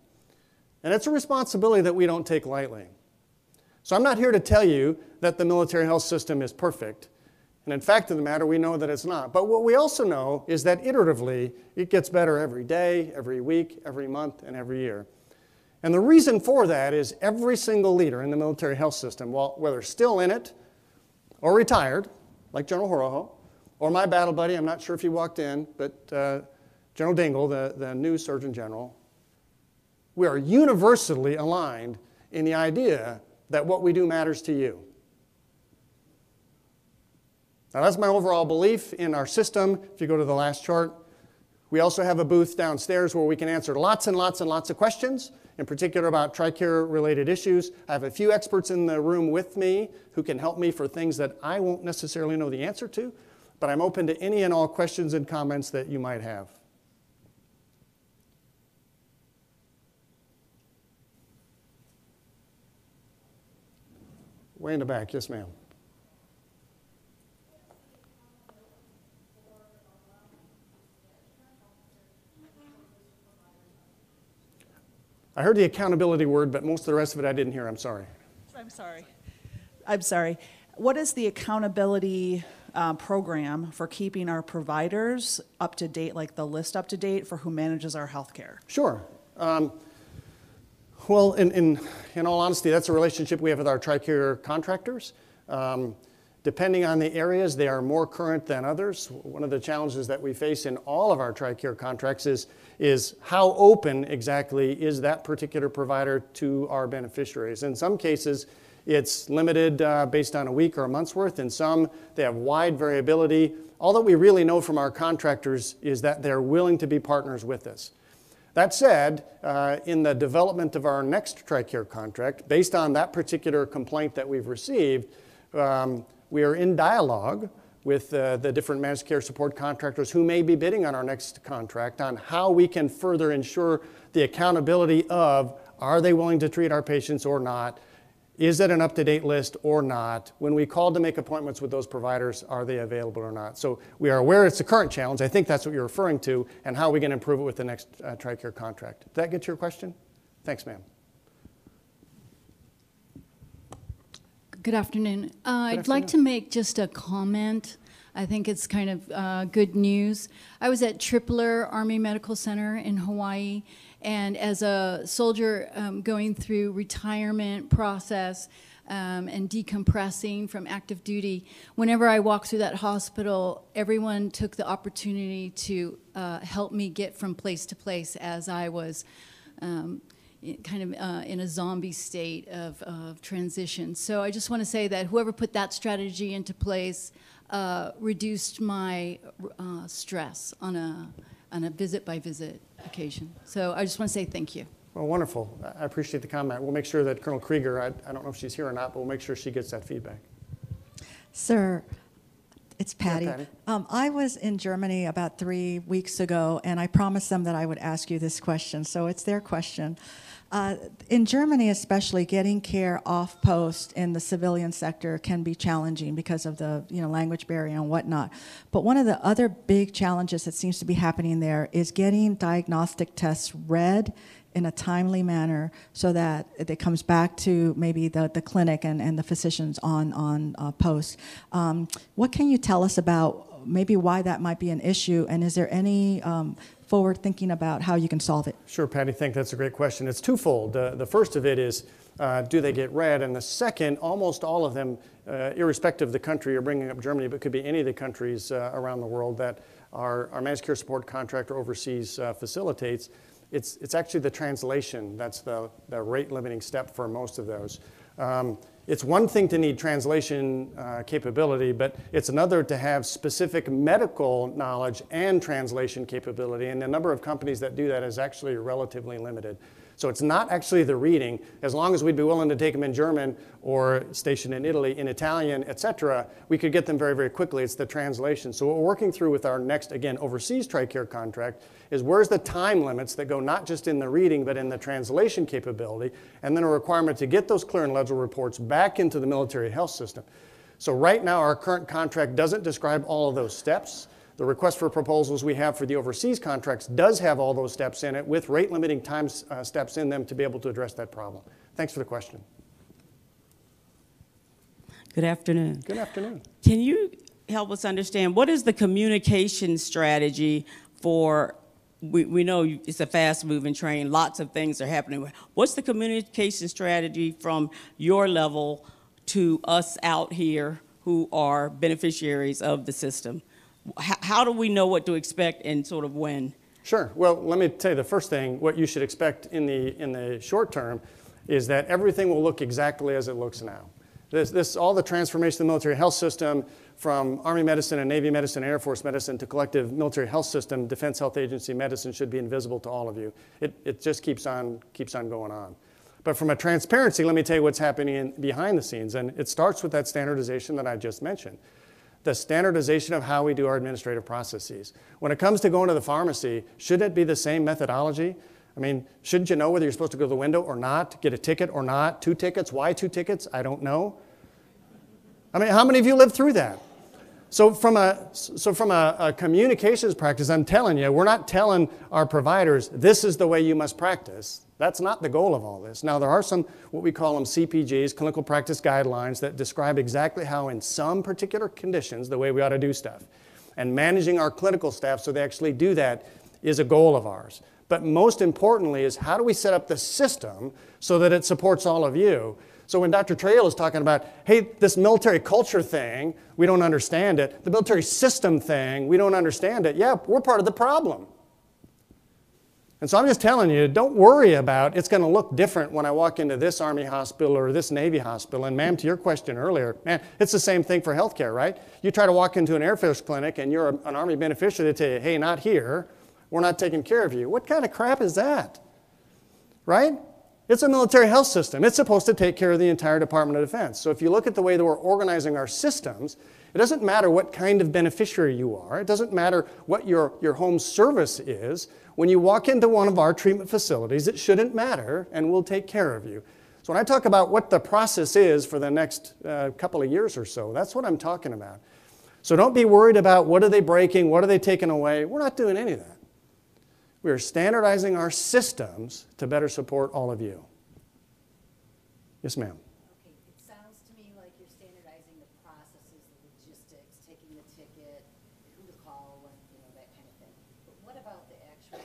And it's a responsibility that we don't take lightly. So I'm not here to tell you that the military health system is perfect. And in fact of the matter, we know that it's not. But what we also know is that iteratively, it gets better every day, every week, every month, and every year. And the reason for that is every single leader in the military health system, whether still in it or retired, like General Horoho, or my battle buddy, I'm not sure if he walked in, but uh, General Dingle, the, the new Surgeon General, we are universally aligned in the idea that what we do matters to you. Now, that's my overall belief in our system. If you go to the last chart, we also have a booth downstairs where we can answer lots and lots and lots of questions, in particular about TRICARE related issues. I have a few experts in the room with me who can help me for things that I won't necessarily know the answer to, but I'm open to any and all questions and comments that you might have. Way in the back, yes, ma'am. I heard the accountability word, but most of the rest of it I didn't hear. I'm sorry. I'm sorry. I'm sorry. What is the accountability uh, program for keeping our providers up to date, like the list up to date for who manages our healthcare? Sure. Um, well, in, in, in all honesty, that's a relationship we have with our TRICARE contractors. Um, depending on the areas, they are more current than others. One of the challenges that we face in all of our TRICARE contracts is, is how open exactly is that particular provider to our beneficiaries. In some cases, it's limited uh, based on a week or a month's worth. In some, they have wide variability. All that we really know from our contractors is that they're willing to be partners with us. That said, uh, in the development of our next TRICARE contract, based on that particular complaint that we've received, um, we are in dialogue with uh, the different managed care support contractors who may be bidding on our next contract on how we can further ensure the accountability of are they willing to treat our patients or not? Is it an up to date list or not? When we call to make appointments with those providers, are they available or not? So we are aware it's a current challenge. I think that's what you're referring to, and how we can improve it with the next uh, TRICARE contract. Did that get to your question? Thanks, ma'am. Good afternoon. Uh, I'd like to make just a comment. I think it's kind of uh, good news. I was at Tripler Army Medical Center in Hawaii, and as a soldier um, going through retirement process um, and decompressing from active duty, whenever I walked through that hospital, everyone took the opportunity to uh, help me get from place to place as I was. Um, kind of uh, in a zombie state of, of, transition. So I just want to say that whoever put that strategy into place uh, reduced my uh, stress on a, on a visit by visit occasion. So I just want to say thank you. Well, wonderful. I appreciate the comment. We'll make sure that Colonel Krieger, I, I don't know if she's here or not, but we'll make sure she gets that feedback. Sir, it's Patty. Yeah, Patty. Um, I was in Germany about three weeks ago, and I promised them that I would ask you this question. So it's their question. Uh, in Germany, especially, getting care off post in the civilian sector can be challenging because of the you know language barrier and whatnot. But one of the other big challenges that seems to be happening there is getting diagnostic tests read in a timely manner so that it comes back to maybe the, the clinic and, and the physicians on, on uh, post. Um, what can you tell us about maybe why that might be an issue, and is there any um, forward thinking about how you can solve it? Sure, Patty, I think that's a great question. It's twofold. Uh, the first of it is uh, do they get read? And the second, almost all of them, uh, irrespective of the country, you're bringing up Germany, but could be any of the countries uh, around the world that our, our managed care support contractor overseas uh, facilitates, it's, it's actually the translation that's the, the rate limiting step for most of those. Um, it's one thing to need translation uh, capability, but it's another to have specific medical knowledge and translation capability. And the number of companies that do that is actually relatively limited. So it's not actually the reading. As long as we'd be willing to take them in German or stationed in Italy in Italian, et cetera, we could get them very, very quickly. It's the translation. So what we're working through with our next, again, overseas TRICARE contract is where's the time limits that go not just in the reading, but in the translation capability, and then a requirement to get those clear and legible reports back into the military health system. So right now, our current contract doesn't describe all of those steps. The request for proposals we have for the overseas contracts does have all those steps in it with rate limiting time uh, steps in them to be able to address that problem. Thanks for the question. Good afternoon. Good afternoon. Can you help us understand what is the communication strategy for we, we know it's a fast-moving train, lots of things are happening. What's the communication strategy from your level to us out here who are beneficiaries of the system? How, how do we know what to expect and sort of when? Sure. Well, let me tell you the first thing, what you should expect in the, in the short term is that everything will look exactly as it looks now. This, this, all the transformation of the military health system from Army medicine and Navy medicine and Air Force medicine to collective military health system, Defense Health Agency medicine should be invisible to all of you. It, it just keeps on, keeps on going on. But from a transparency, let me tell you what's happening in, behind the scenes. And it starts with that standardization that I just mentioned the standardization of how we do our administrative processes. When it comes to going to the pharmacy, should it be the same methodology? I mean, shouldn't you know whether you're supposed to go to the window or not, get a ticket or not, two tickets? Why two tickets? I don't know. I mean, how many of you lived through that? So from a so from a, a, communications practice, I'm telling you, we're not telling our providers this is the way you must practice. That's not the goal of all this. Now there are some what we call them CPGs, clinical practice guidelines, that describe exactly how, in some particular conditions, the way we ought to do stuff. And managing our clinical staff so they actually do that is a goal of ours. But most importantly is how do we set up the system so that it supports all of you so when Dr. Trail is talking about, hey, this military culture thing, we don't understand it. The military system thing, we don't understand it. Yeah, we're part of the problem. And so I'm just telling you, don't worry about it's going to look different when I walk into this Army hospital or this Navy hospital. And ma'am, to your question earlier, man, it's the same thing for healthcare, right? You try to walk into an Air Force clinic and you're an Army beneficiary, they tell you, hey, not here. We're not taking care of you. What kind of crap is that? Right? It's a military health system. It's supposed to take care of the entire Department of Defense. So if you look at the way that we're organizing our systems, it doesn't matter what kind of beneficiary you are. It doesn't matter what your, your home service is. When you walk into one of our treatment facilities, it shouldn't matter, and we'll take care of you. So when I talk about what the process is for the next uh, couple of years or so, that's what I'm talking about. So don't be worried about what are they breaking, what are they taking away. We're not doing any of that. We are standardizing our systems to better support all of you. Yes, ma'am. Okay, it sounds to me like you're standardizing the processes, the logistics, taking the ticket, who to call, when, you know, that kind of thing. But what about the actual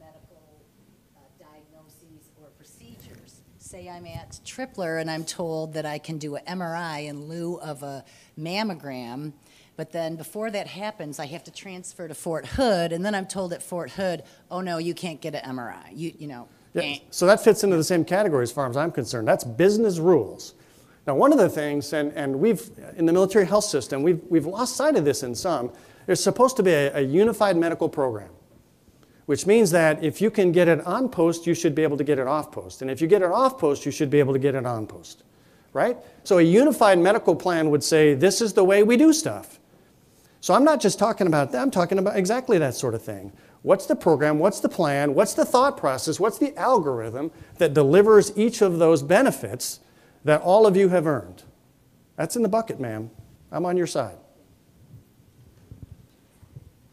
medical uh, diagnoses or procedures? Say I'm at Tripler and I'm told that I can do an MRI in lieu of a mammogram. But then before that happens, I have to transfer to Fort Hood, and then I'm told at Fort Hood, oh no, you can't get an MRI. You, you know. Yeah, so that fits into the same category as far as I'm concerned. That's business rules. Now, one of the things, and, and we've, in the military health system, we've, we've lost sight of this in some, there's supposed to be a, a unified medical program, which means that if you can get it on post, you should be able to get it off post. And if you get it off post, you should be able to get it on post, right? So a unified medical plan would say, this is the way we do stuff. So I'm not just talking about that, I'm talking about exactly that sort of thing. What's the program? What's the plan? What's the thought process? What's the algorithm that delivers each of those benefits that all of you have earned? That's in the bucket, ma'am. I'm on your side.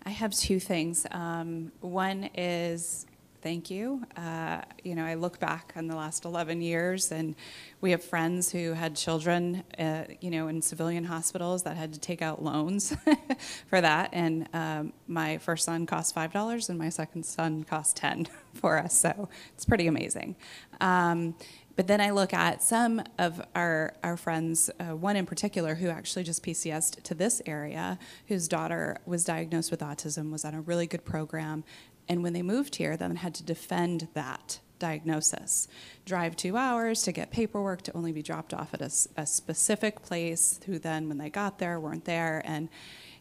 I have two things. Um, one is thank you. Uh, you know, I look back on the last 11 years, and we have friends who had children, uh, you know, in civilian hospitals that had to take out loans for that. And um, my first son cost five dollars, and my second son cost ten for us. So it's pretty amazing. Um, but then I look at some of our, our friends, uh, one in particular who actually just PCSed to this area, whose daughter was diagnosed with autism, was on a really good program, and when they moved here, then had to defend that diagnosis. Drive two hours to get paperwork to only be dropped off at a, a, specific place, who then, when they got there, weren't there. And,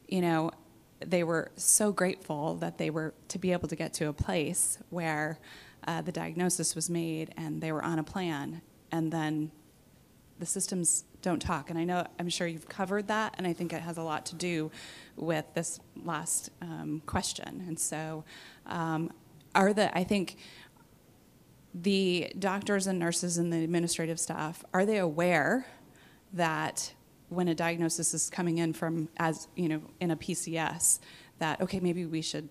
you know, they were so grateful that they were to be able to get to a place where uh, the diagnosis was made and they were on a plan. And then the systems don't talk. And I know, I'm sure you've covered that, and I think it has a lot to do with this last um, question. And so, um, are the, I think, the doctors and nurses and the administrative staff, are they aware that when a diagnosis is coming in from, as, you know, in a PCS, that, okay, maybe we should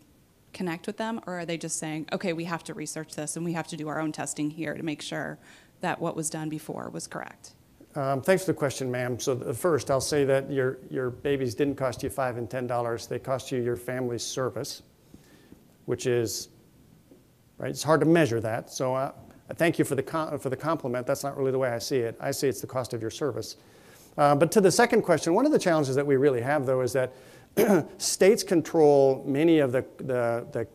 connect with them, or are they just saying, okay, we have to research this and we have to do our own testing here to make sure that what was done before was correct? Um, thanks for the question, ma'am. So the, first, I'll say that your, your babies didn't cost you five and ten dollars. They cost you your family's service. which is, right, it's hard to measure that. So uh, I thank you for the, for the compliment. That's not really the way I see it. I see it's the cost of your service. Uh, but to the second question, one of the challenges that we really have, though, is that states control many of the, the, the,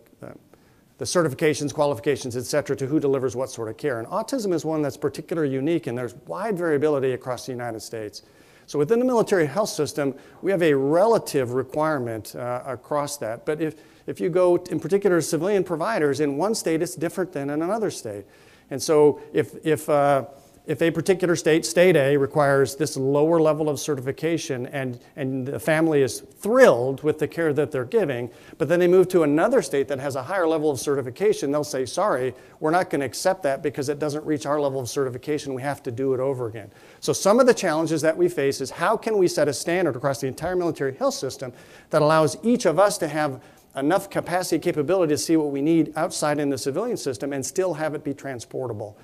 the certifications, qualifications, et cetera, to who delivers what sort of care. And autism is one that's particularly unique, and there's wide variability across the United States. So within the military health system, we have a relative requirement uh, across that. But if, if you go, in particular, civilian providers, in one state it's different than in another state. And so if, if uh, if a particular state, state A, requires this lower level of certification and, and the family is thrilled with the care that they're giving, but then they move to another state that has a higher level of certification, they'll say, sorry, we're not going to accept that because it doesn't reach our level of certification. We have to do it over again. So some of the challenges that we face is how can we set a standard across the entire military health system that allows each of us to have enough capacity capability to see what we need outside in the civilian system and still have it be transportable.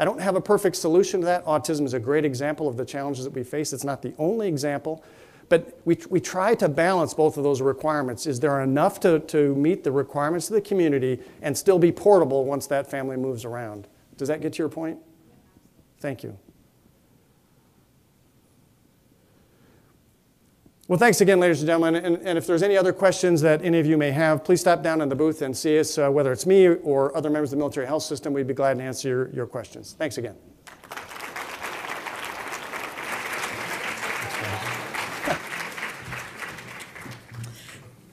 I don't have a perfect solution to that. Autism is a great example of the challenges that we face. It's not the only example, but we, we try to balance both of those requirements. Is there enough to, to meet the requirements of the community and still be portable once that family moves around? Does that get to your point? Thank you. Well, thanks again, ladies and gentlemen. And, and, if there's any other questions that any of you may have, please stop down in the booth and see us, uh, whether it's me or other members of the military health system. We'd be glad to answer your, your questions. Thanks again.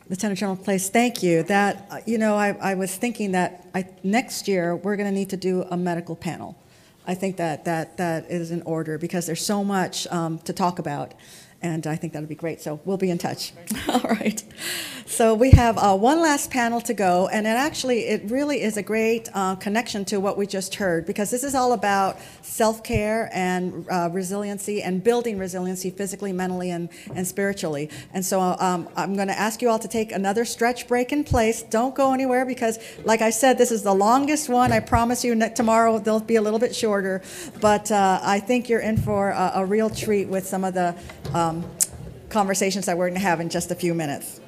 Lieutenant General Place, thank you. That, you know, I, I was thinking that I, next year we're going to need to do a medical panel. I think that, that, that is in order because there's so much um, to talk about and I think that'll be great. So we'll be in touch. All right. So we have uh, one last panel to go, and it actually it really is a great uh, connection to what we just heard because this is all about self-care and uh, resiliency and building resiliency physically, mentally, and, and spiritually. And so um, I'm going to ask you all to take another stretch break in place. Don't go anywhere because, like I said, this is the longest one. I promise you tomorrow they'll be a little bit shorter, but uh, I think you're in for a, a real treat with some of the um, conversations that we're going to have in just a few minutes.